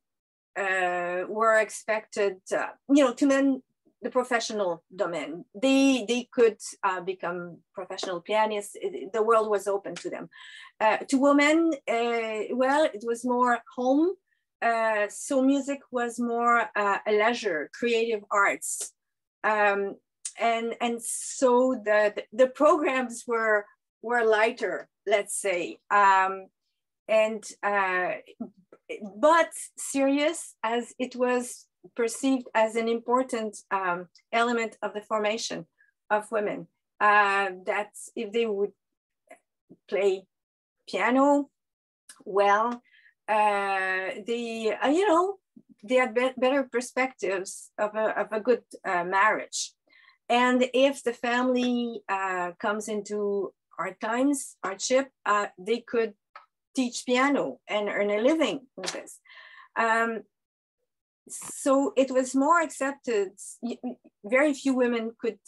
uh, were expected, uh, you know, to men, the professional domain. They, they could uh, become professional pianists. The world was open to them. Uh, to women, uh, well, it was more home uh, so music was more uh, a leisure, creative arts. Um, and, and so the, the programs were, were lighter, let's say. Um, and, uh, but serious as it was perceived as an important um, element of the formation of women. Uh, that if they would play piano well, uh, the uh, you know they had be better perspectives of a, of a good uh, marriage and if the family uh, comes into hard times hardship uh, they could teach piano and earn a living with this um, so it was more accepted very few women could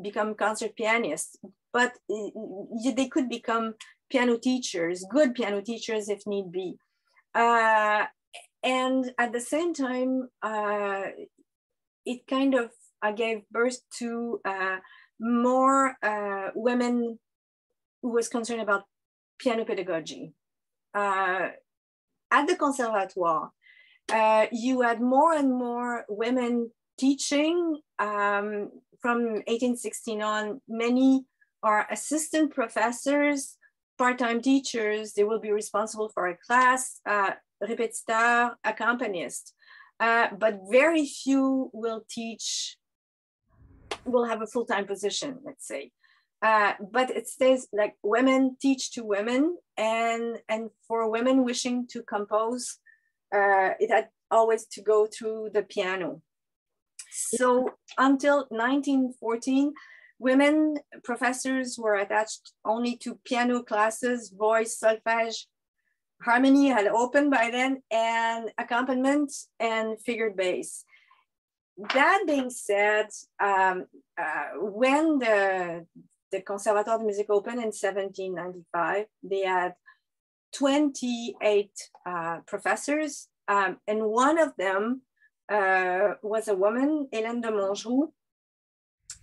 become concert pianists but they could become piano teachers good piano teachers if need be uh, and at the same time, uh, it kind of uh, gave birth to uh, more uh, women who was concerned about piano pedagogy. Uh, at the conservatoire, you had more and more women teaching um, from 1816 on. Many are assistant professors part-time teachers, they will be responsible for a class, uh, répétiteur, accompanist, uh, but very few will teach, will have a full-time position, let's say. Uh, but it stays like women teach to women and, and for women wishing to compose, uh, it had always to go through the piano. So until 1914, women professors were attached only to piano classes, voice, solfège, harmony had opened by then, and accompaniment and figured bass. That being said, um, uh, when the, the Conservatoire de Musique opened in 1795, they had 28 uh, professors, um, and one of them uh, was a woman, Hélène de Montgeroult,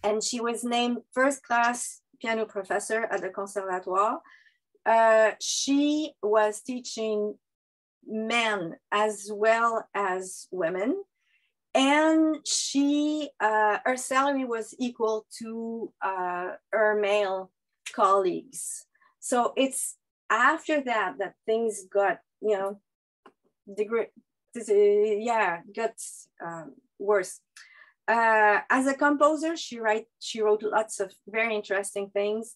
and she was named first class piano professor at the Conservatoire. Uh, she was teaching men as well as women. And she, uh, her salary was equal to uh, her male colleagues. So it's after that that things got, you know, degree, yeah, got um, worse. Uh, as a composer, she write she wrote lots of very interesting things.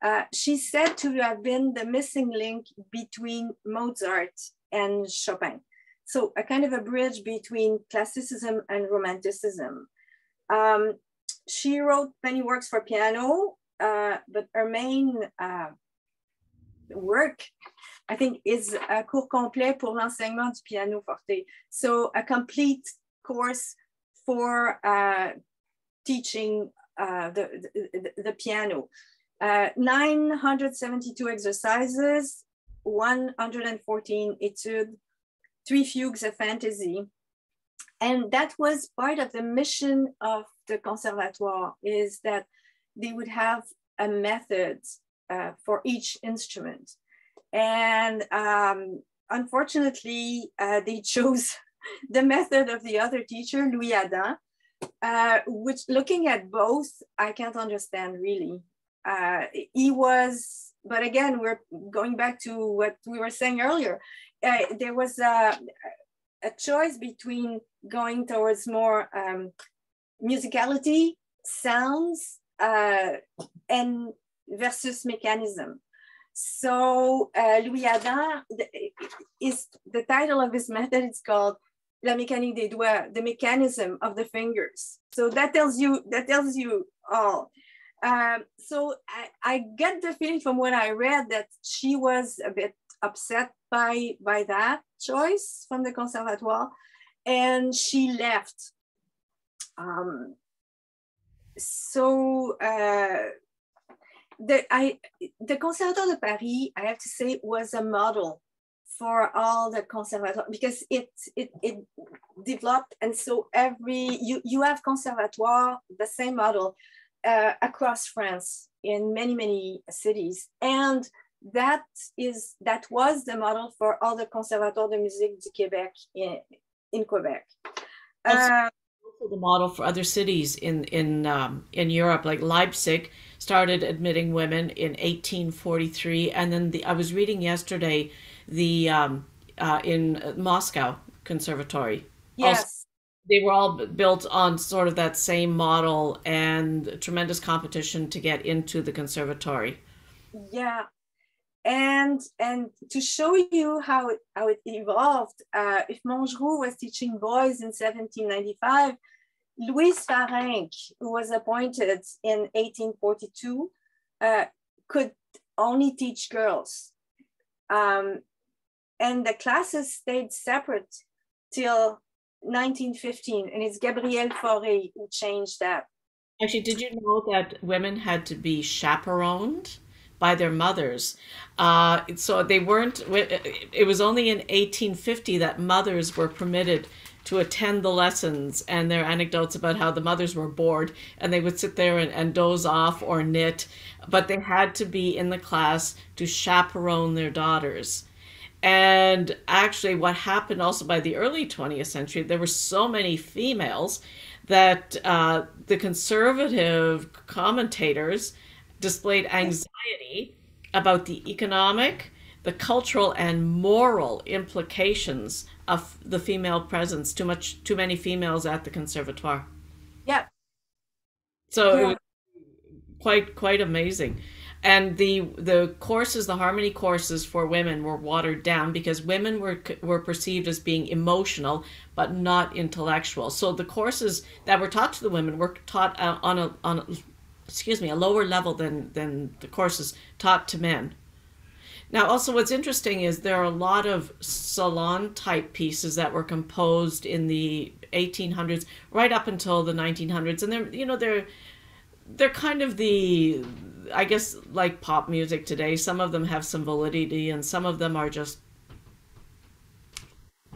Uh, she's said to have been the missing link between Mozart and Chopin. So a kind of a bridge between classicism and romanticism. Um, she wrote many works for piano, uh, but her main uh, work, I think, is a cours complet pour l'enseignement du piano forte. So a complete course for uh, teaching uh, the, the, the, piano. Uh, 972 exercises, 114 etudes, three fugues of fantasy. And that was part of the mission of the Conservatoire is that they would have a method uh, for each instrument. And um, unfortunately, uh, they chose <laughs> the method of the other teacher, Louis Adam, uh, which looking at both, I can't understand really. Uh, he was, but again, we're going back to what we were saying earlier. Uh, there was a, a, choice between going towards more um, musicality, sounds, uh, and versus mechanism. So uh, Louis Adam is the title of his method. It's called La mécanique des doigts, the mechanism of the fingers. So that tells you that tells you all. Um, so I, I get the feeling from what I read that she was a bit upset by by that choice from the conservatoire, and she left. Um, so uh, the I the Conservatoire de Paris, I have to say, was a model for all the conservatoire because it, it, it developed and so every, you, you have conservatoire, the same model uh, across France in many, many cities. And that is, that was the model for all the Conservatoire de Musique du Québec in, in Quebec. Uh, the model for other cities in in um, in Europe, like Leipzig, started admitting women in 1843, and then the, I was reading yesterday the um, uh, in Moscow Conservatory. Yes. Also, they were all built on sort of that same model and tremendous competition to get into the conservatory. Yeah, and and to show you how it, how it evolved, uh, if Montgeroult was teaching boys in 1795, Louise Farrenc, who was appointed in 1842, uh, could only teach girls. Um, and the classes stayed separate till 1915 and it's Gabriel Fauré who changed that actually did you know that women had to be chaperoned by their mothers. Uh, so they weren't it was only in 1850 that mothers were permitted to attend the lessons and their anecdotes about how the mothers were bored and they would sit there and, and doze off or knit but they had to be in the class to chaperone their daughters. And actually, what happened also by the early 20th century, there were so many females that uh, the conservative commentators displayed anxiety about the economic, the cultural, and moral implications of the female presence. Too much, too many females at the conservatoire. yep So yeah. quite quite amazing and the the courses the harmony courses for women were watered down because women were were perceived as being emotional but not intellectual so the courses that were taught to the women were taught uh, on a on a excuse me, a lower level than than the courses taught to men. Now, also, what's interesting is there are a lot of salon type pieces that were composed in the 1800s, right up until the 1900s, and they're you know they're they're kind of the I guess like pop music today. Some of them have some validity, and some of them are just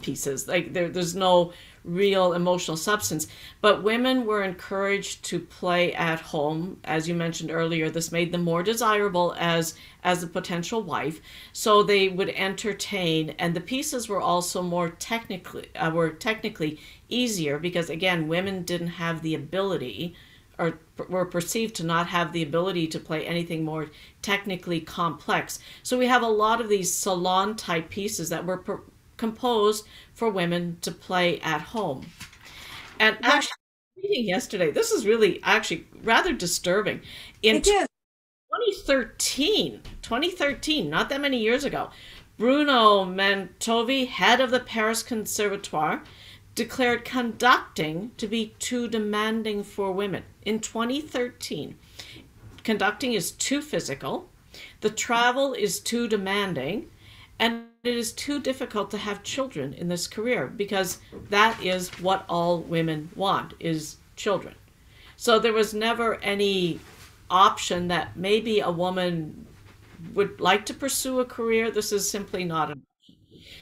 pieces. Like there, there's no real emotional substance. But women were encouraged to play at home, as you mentioned earlier. This made them more desirable as as a potential wife. So they would entertain, and the pieces were also more technically uh, were technically easier because again, women didn't have the ability or were perceived to not have the ability to play anything more technically complex. So we have a lot of these salon type pieces that were composed for women to play at home. And actually, reading yesterday, this is really actually rather disturbing. In 2013, 2013, not that many years ago, Bruno Mantovani, head of the Paris Conservatoire, declared conducting to be too demanding for women. In 2013, conducting is too physical, the travel is too demanding, and it is too difficult to have children in this career because that is what all women want is children. So there was never any option that maybe a woman would like to pursue a career. This is simply not an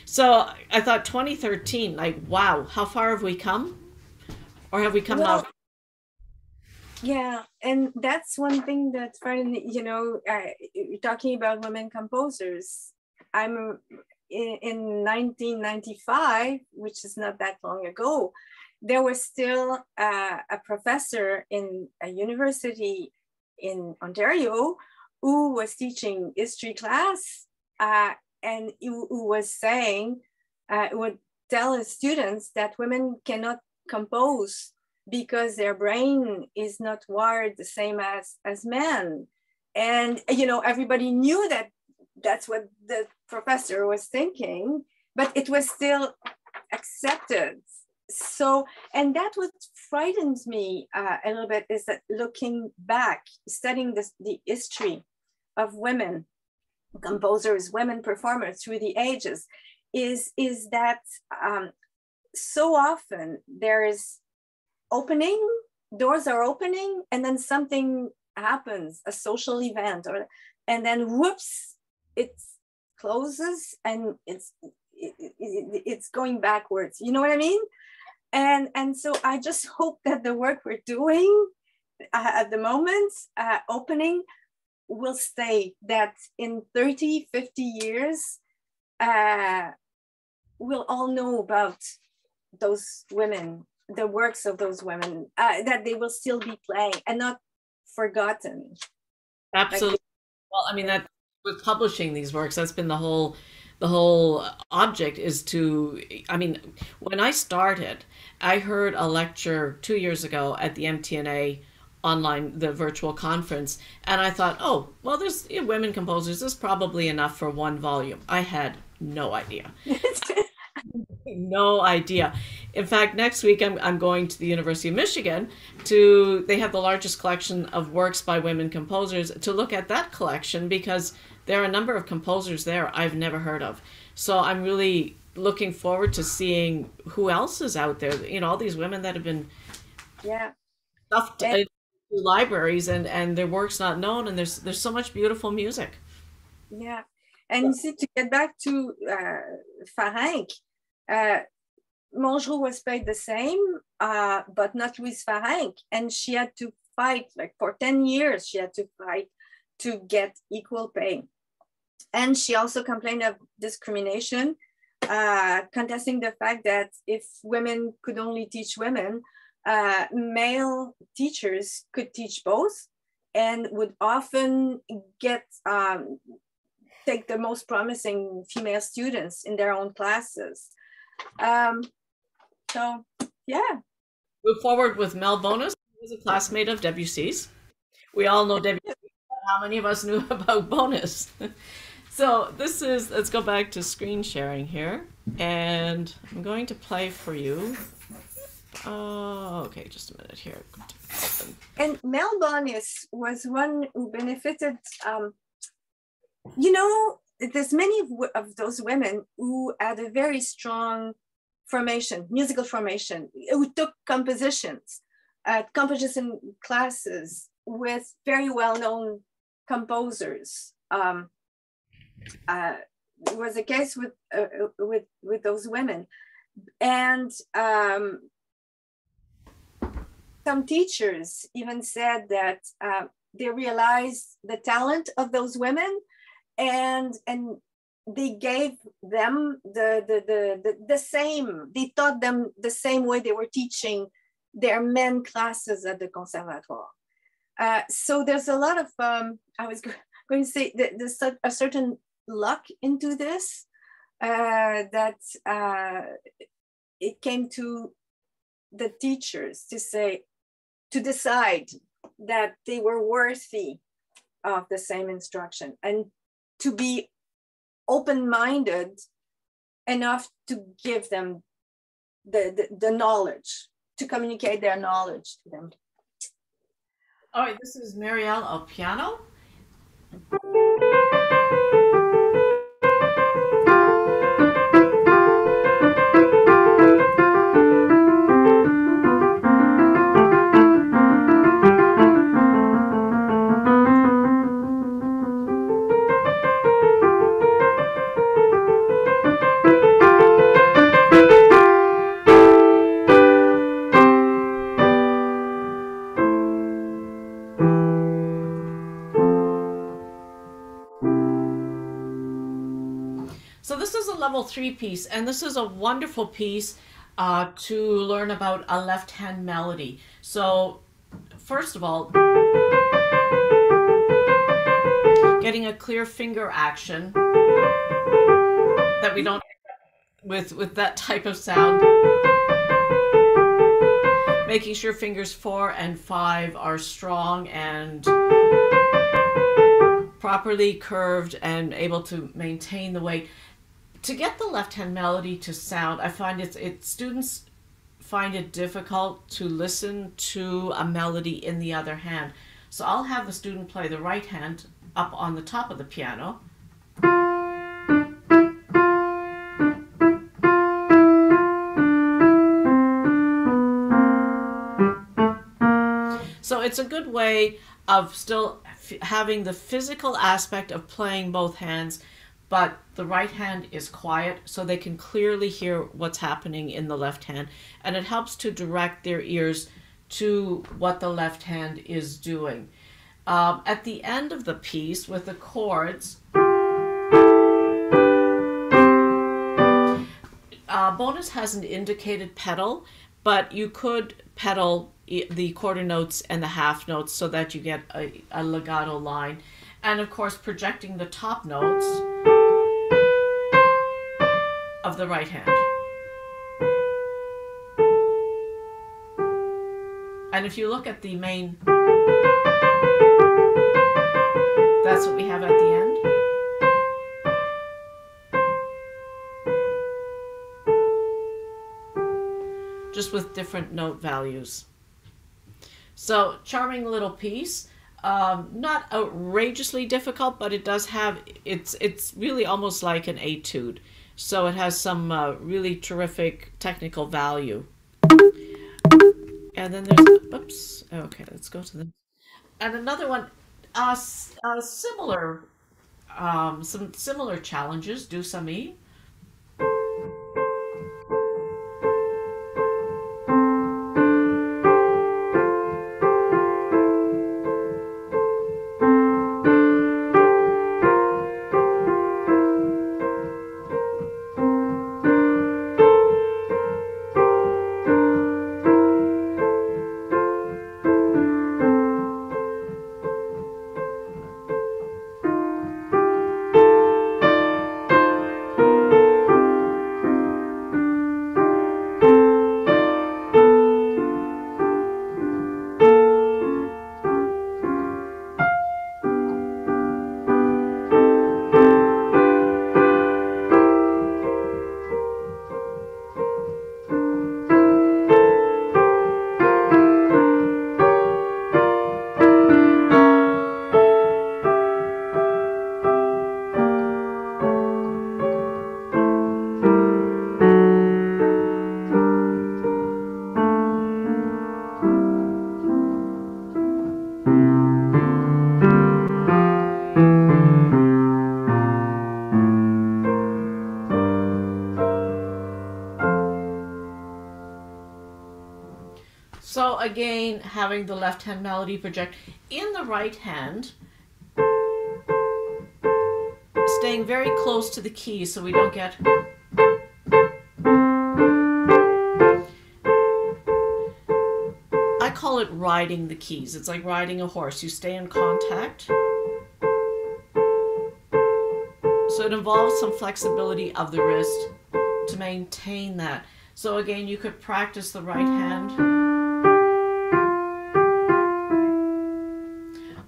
so I thought 2013, like, wow, how far have we come? Or have we come well, now? Yeah, and that's one thing that's fun, you know, uh, talking about women composers. I'm in, in 1995, which is not that long ago, there was still uh, a professor in a university in Ontario who was teaching history class uh, and who, who was saying, uh, would tell his students that women cannot compose because their brain is not wired the same as as men. And you know everybody knew that that's what the professor was thinking but it was still accepted. So and that what frightens me uh, a little bit is that looking back studying this, the history of women composers, women performers through the ages, is, is that um, so often there is opening, doors are opening, and then something happens, a social event, or and then whoops, it closes and it's it, it, it's going backwards. You know what I mean? And and so I just <laughs> hope that the work we're doing uh, at the moment, uh, opening will stay that in 30 50 years uh, we'll all know about those women the works of those women uh, that they will still be playing and not forgotten absolutely like, well i mean that with publishing these works that's been the whole the whole object is to i mean when i started i heard a lecture two years ago at the mtna online the virtual conference and i thought oh well there's you know, women composers there's probably enough for one volume. I had no idea. <laughs> No idea. In fact next week I'm, I'm going to the university of michigan to they have the largest collection of works by women composers to look at that collection because there are a number of composers there i've never heard of. So i'm really looking forward to seeing who else is out there. You know all these women that have been yeah. stuffed and, libraries and and their work's not known and there's there's so much beautiful music. Yeah. And you see to get back to uh Farrenc, uh was paid the same uh but not Louise Farrenc and she had to fight like for 10 years she had to fight to get equal pay and she also complained of discrimination uh, contesting the fact that if women could only teach women, uh, male teachers could teach both and would often get um, take the most promising female students in their own classes. Um, so yeah. Move forward with Mel Bonis, who was a classmate of Debussy's. We all know Debussy. How many of us knew <laughs> about Bonis? <laughs> so this is, let's go back to screen sharing here. And I'm going to play for you Uh, okay, just a minute here. And Mel Bonis was one who benefited. Um, you know, there's many of, those women who had a very strong formation, musical formation, who took compositions, uh, composition classes with very well-known composers. Um, uh, was a case with uh, with with those women, and um, some teachers even said that uh, they realized the talent of those women, and and they gave them the, the the the, the same. They taught them the same way they were teaching their men classes at the conservatoire. Uh, so there's a lot of um, I was <laughs> going to say that there's a certain luck into this uh, that uh, it came to the teachers to say to decide that they were worthy of the same instruction and to be open-minded enough to give them the, the, the knowledge to communicate their knowledge to them. All right this is marielle al three piece, and this is a wonderful piece uh, to learn about a left hand melody. So, first of all, getting a clear finger action that we don't with with that type of sound. Making sure fingers four and five are strong and properly curved and able to maintain the weight to get the left hand melody to sound, I find it's it students find it difficult to listen to a melody in the other hand. So I'll have the student play the right hand up on the top of the piano. So it's a good way of still having the physical aspect of playing both hands but the right hand is quiet so they can clearly hear what's happening in the left hand and it helps to direct their ears to what the left hand is doing. Um, at the end of the piece with the chords, uh, Bonis has an indicated pedal, but you could pedal the quarter notes and the half notes so that you get a, a legato line. And of course, projecting the top notes of the right hand. And if you look at the main, that's what we have at the end. Just with different note values. So charming little piece. Um, not outrageously difficult, but it does have, it's, it's really almost like an etude. So it has some uh, really terrific technical value. And then there's, oops, okay, let's go to the, and another one, uh, uh similar, um, some similar challenges, do some E. having the left hand melody project in the right hand, staying very close to the key so we don't get I call it riding the keys. It's like riding a horse. You stay in contact. So it involves some flexibility of the wrist to maintain that. So again, you could practice the right hand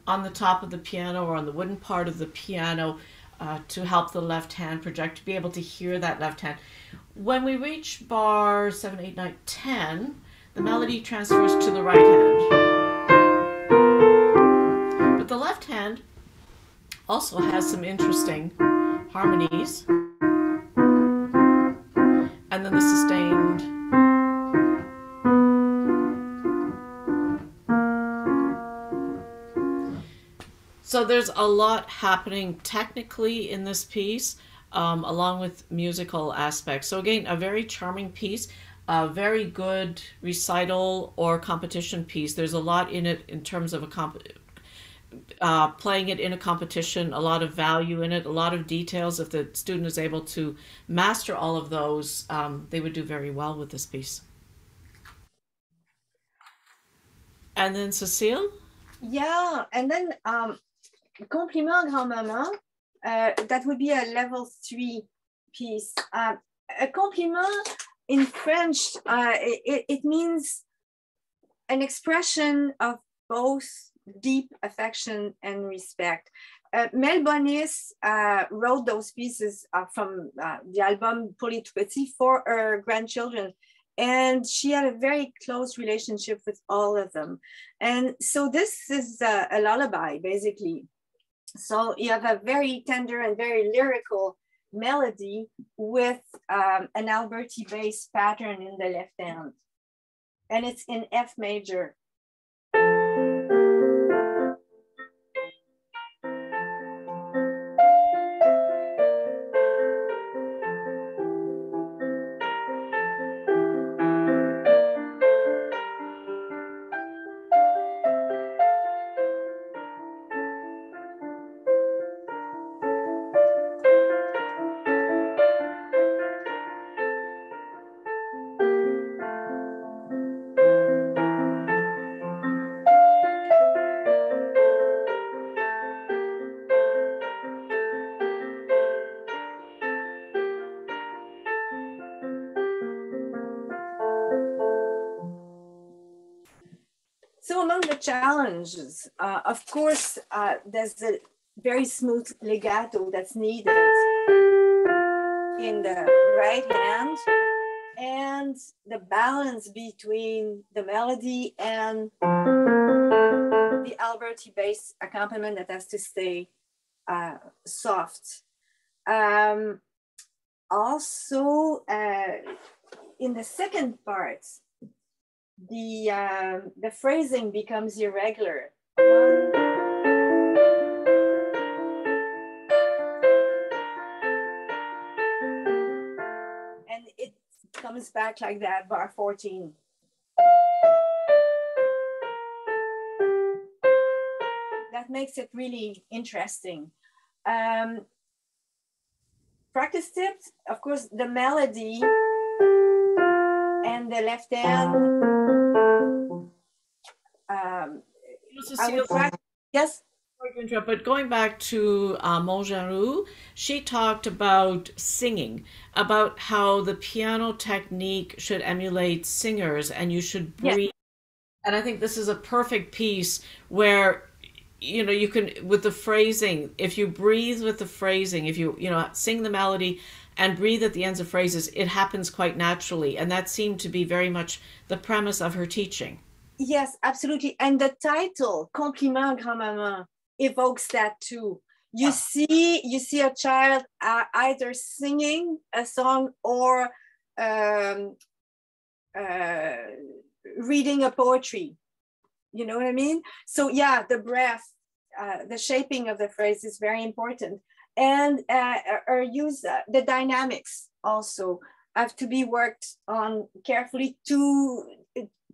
on the top of the piano or on the wooden part of the piano uh, to help the left hand project, to be able to hear that left hand. When we reach bar 7, 8, 9, 10, the melody transfers to the right hand. But the left hand also has some interesting harmonies. And then the sustained. So there's a lot happening technically in this piece, um, along with musical aspects. So again, a very charming piece, a very good recital or competition piece. There's a lot in it in terms of a comp uh, playing it in a competition, a lot of value in it, a lot of details. If the student is able to master all of those, um, they would do very well with this piece. And then Cecile? Yeah, and then um, Compliment Grand-Maman, uh, that would be a level three piece. Uh, a compliment in French, uh, it, it means an expression of both deep affection and respect. Uh, Mel Bonis uh, wrote those pieces uh, from uh, the album Pour les Tout-Petits for her grandchildren. And she had a very close relationship with all of them. And so this is a lullaby, basically. So you have a very tender and very lyrical melody with um, an Alberti bass pattern in the left hand. And it's in F major. Challenges. Uh, of course, uh, there's a very smooth legato that's needed in the right hand and the balance between the melody and the Alberti bass accompaniment that has to stay uh, soft. Um, also, uh, in the second part, the um, the phrasing becomes irregular. And it comes back like that, bar 14. That makes it really interesting. Um, practice tips, of course, the melody and the left hand. Yes. But going back to uh, Montgeroult, she talked about singing, about how the piano technique should emulate singers and you should breathe. Yes. And I think this is a perfect piece where you know you can with the phrasing if you breathe with the phrasing if you you know sing the melody and breathe at the ends of phrases, it happens quite naturally. And that seemed to be very much the premise of her teaching. Yes, absolutely. And the title, Compliment Grand-Maman, evokes that too. You see, you see a child uh, either singing a song or um, uh, reading a poetry. You know what I mean? So yeah, the breath, uh, the shaping of the phrase is very important and uh, or use uh, the dynamics also have to be worked on carefully to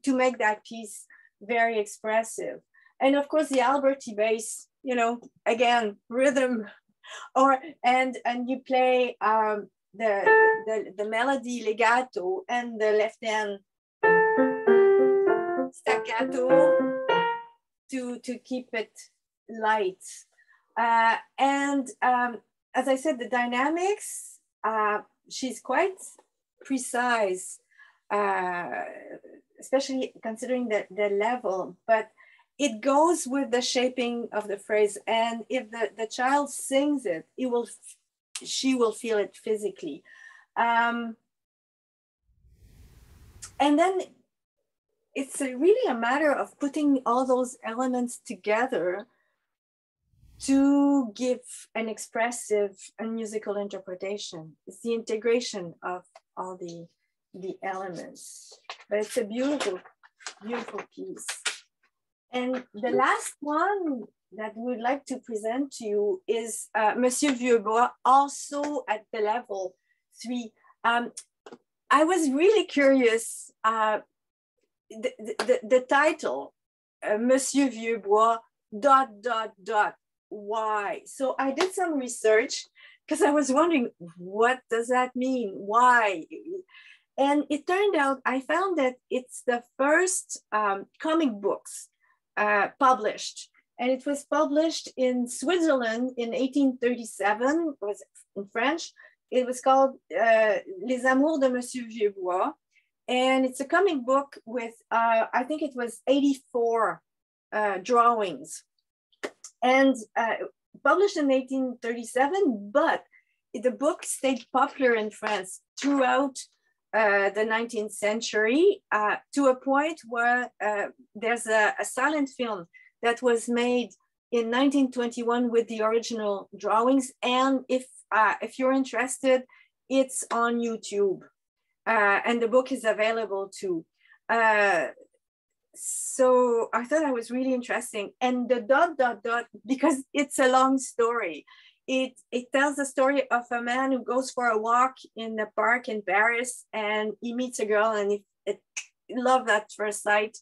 to make that piece very expressive. And of course, the Alberti bass, you know, again, rhythm, <laughs> or and and you play um, the, the the melody legato and the left hand staccato to to keep it light. Uh, and um, as I said, the dynamics, uh, she's quite precise, uh, especially considering the, the level, but it goes with the shaping of the phrase. And if the, the child sings it, it will, she will feel it physically. Um, and then it's a really a matter of putting all those elements together to give an expressive and musical interpretation. It's the integration of all the, the elements. But it's a beautiful, beautiful piece. And the last one that we would like to present to you is uh, Monsieur Vieuxbois, also at the level three. Um, I was really curious. Uh, the, the, the title, uh, Monsieur Vieuxbois, dot, dot, dot, why? So I did some research because I was wondering, what does that mean? Why? And it turned out I found that it's the first um, comic books uh, published. And it was published in Switzerland in 1837, it was in French. It was called uh, Les Amours de Monsieur Vieuxbois. And it's a comic book with, uh, I think it was 84 uh, drawings and uh, published in 1837, but the book stayed popular in France throughout uh, the 19th century uh, to a point where uh, there's a, a, silent film that was made in 1921 with the original drawings. And if, uh, if you're interested, it's on YouTube. Uh, and the book is available too so I thought that was really interesting. And the dot dot dot because it's a long story. It it tells the story of a man who goes for a walk in the park in Paris and he meets a girl and he, it, love that first sight.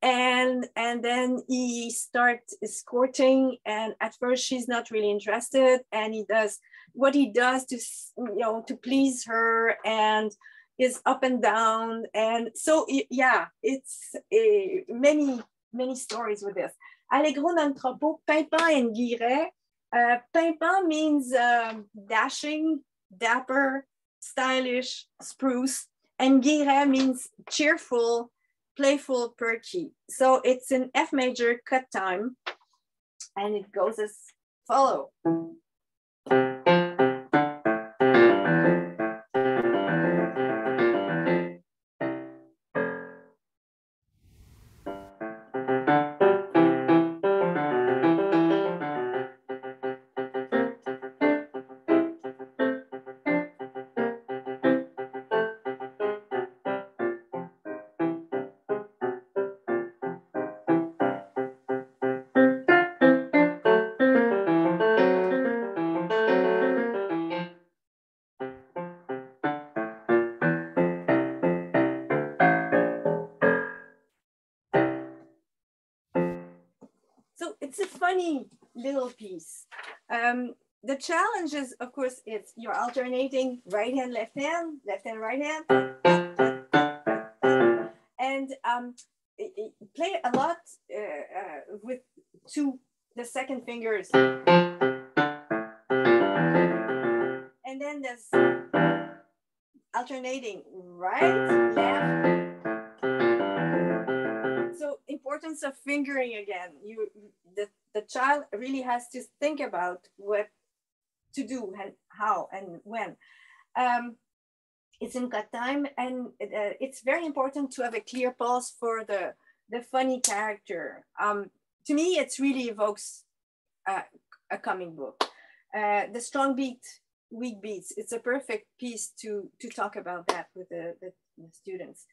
And and then he starts escorting and at first she's not really interested and he does what he does to you know to please her and is up and down. And so, yeah, it's uh, many, many stories with this. Allegro non troppo, pimpant and guilleret. Uh, pimpant means uh, dashing, dapper, stylish, spruce. And guilleret means cheerful, playful, perky. So it's an F major cut time. And it goes as follow. Challenge is, of course, it's you're alternating right hand, left hand, left hand, right hand. And um, play a lot uh, uh, with two, the second fingers. And then there's alternating right, left, so importance of fingering again you the, the child really has to think about what to do and how and when. Um, it's in cut time and uh, it's very important to have a clear pulse for the the funny character. Um, to me it really evokes uh, a comic book. Uh, the strong beat weak beats it's a perfect piece to to talk about that with the, the, the students.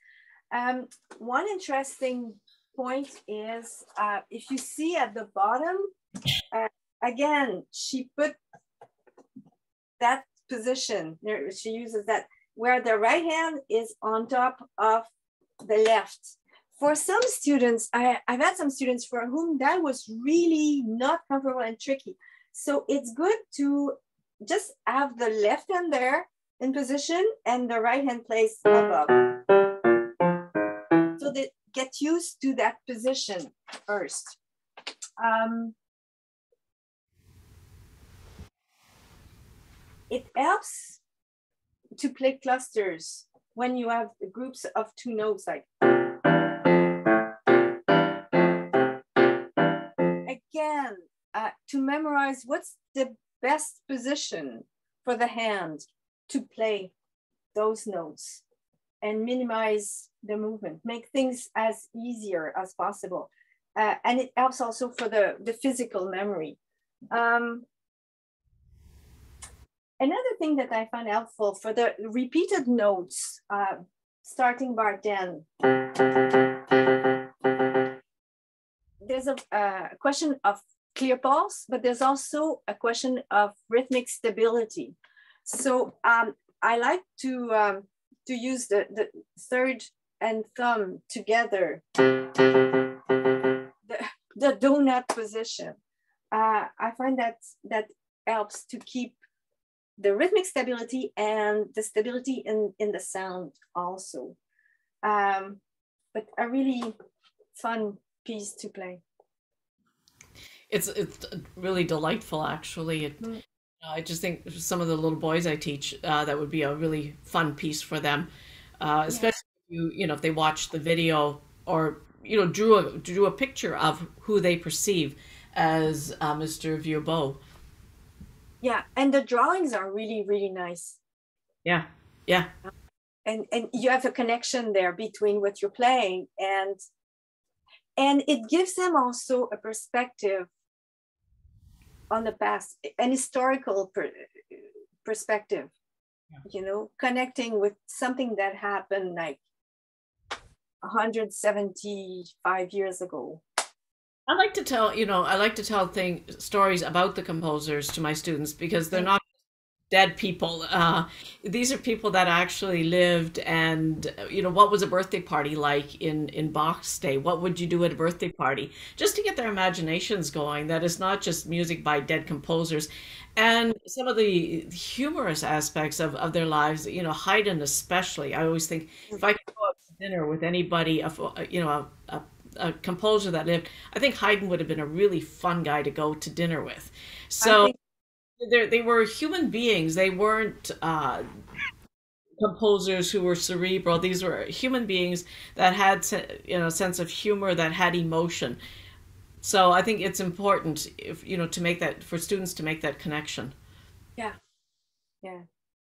Um, one interesting point is uh, if you see at the bottom, uh, again, she put that position, she uses that where the right hand is on top of the left. for some students, I, I've had some students for whom that was really not comfortable and tricky. So it's good to just have the left hand there in position and the right hand placed above. So they get used to that position first. Um, it helps to play clusters when you have groups of two notes like again uh, to memorize what's the best position for the hand to play those notes and minimize the movement make things as easier as possible. Uh, and it helps also for the the physical memory. Um, Another thing that I find helpful for the repeated notes, uh, starting bar 10, there's a, a question of clear pulse, but there's also a question of rhythmic stability. So um, I like to, um, to use the, the third and thumb together, the, the donut position. Uh, I find that that helps to keep the rhythmic stability and the stability in, in the sound also. Um, but a really fun piece to play. It's it's really delightful, actually. It, mm. I just think some of the little boys I teach, uh, that would be a really fun piece for them, uh, especially yeah. if you you know if they watch the video or you know drew a drew a picture of who they perceive as uh, Mr. Vieuxbois yeah and the drawings are really really nice. Yeah yeah. And and you have a connection there between what you're playing and and it gives them also a perspective on the past an historical per, perspective yeah. you know connecting with something that happened like 175 years ago I like to tell, you know, I like to tell thing stories about the composers to my students because they're not dead people. Uh, these are people that actually lived, and you know, what was a birthday party like in in Bach's day? What would you do at a birthday party? Just to get their imaginations going. That it's not just music by dead composers, and some of the humorous aspects of of their lives. You know, Haydn especially. I always think if I could go out to dinner with anybody, you know, a, a a composer that lived, I think Haydn would have been a really fun guy to go to dinner with. So think- they were human beings. They weren't uh, composers who were cerebral. These were human beings that had you know sense of humor, that had emotion. So I think it's important, if you know, to make that for students to make that connection. Yeah, yeah.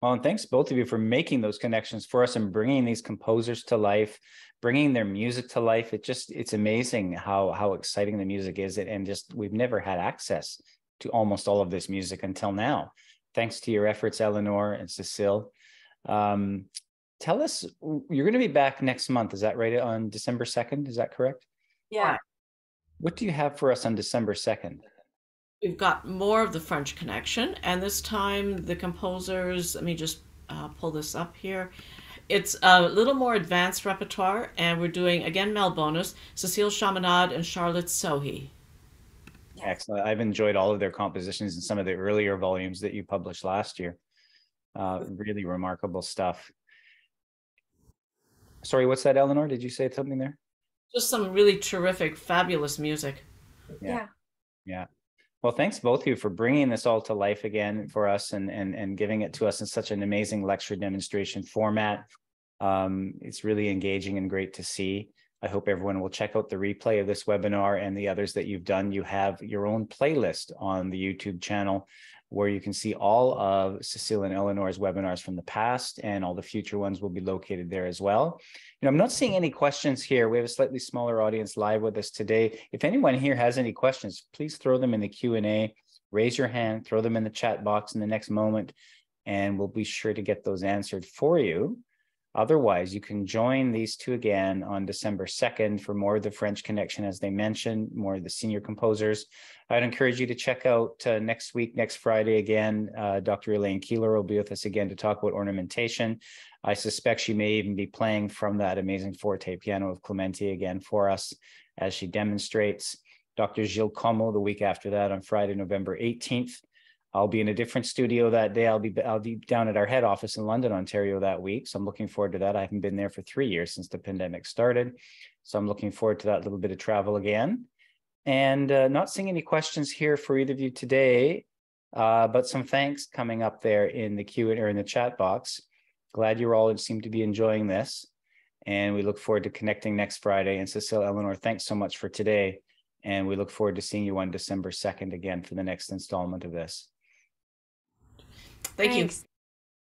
Well, and thanks both of you for making those connections for us and bringing these composers to life, bringing their music to life. It just it's amazing how how exciting the music is, It and just we've never had access to almost all of this music until now, thanks to your efforts, Eleanor and Cecile. Um, tell us, you're going to be back next month. Is that right? On December second, is that correct? Yeah. What do you have for us on December second? we've got more of the French connection, and this time the composers. Let me just uh, pull this up here. It's a little more advanced repertoire, and we're doing again Mel Bonis, Cecile Chaminade, and Charlotte Sohy. Excellent. I've enjoyed all of their compositions in some of the earlier volumes that you published last year. Uh, really remarkable stuff. Sorry, what's that, Eleanor? Did you say something there? Just some really terrific, fabulous music. Yeah. Yeah. yeah. Well, thanks both of you for bringing this all to life again for us and and and giving it to us in such an amazing lecture demonstration format. Um, it's really engaging and great to see. I hope everyone will check out the replay of this webinar and the others that you've done. You have your own playlist on the YouTube channel where you can see all of Cecile and Eleanor's webinars from the past and all the future ones will be located there as well. You know, I'm not seeing any questions here. We have a slightly smaller audience live with us today. If anyone here has any questions, please throw them in the Q&A, raise your hand, throw them in the chat box in the next moment, and we'll be sure to get those answered for you. Otherwise, you can join these two again on December 2nd for more of the French Connection, as they mentioned, more of the senior composers. I'd encourage you to check out uh, next week, next Friday again. Uh, Dr. Elaine Keillor will be with us again to talk about ornamentation. I suspect she may even be playing from that amazing forte piano of Clementi again for us as she demonstrates. Dr. Gilles Comeau the week after that on Friday, November 18th. I'll be in a different studio that day. I'll be I'll be down at our head office in London, Ontario that week. So I'm looking forward to that. I haven't been there for three years since the pandemic started. So I'm looking forward to that little bit of travel again. And uh, not seeing any questions here for either of you today, uh, but some thanks coming up there in the Q and or in the chat box. Glad you all seem to be enjoying this. And we look forward to connecting next Friday. And Cecile Eleanor, thanks so much for today. And we look forward to seeing you on December 2nd again for the next installment of this. Thank Thanks.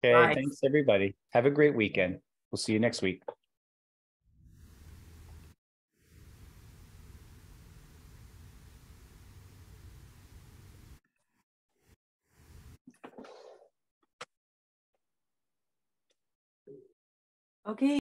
you. Okay, Bye. thanks everybody. Have a great weekend. We'll see you next week. Okay.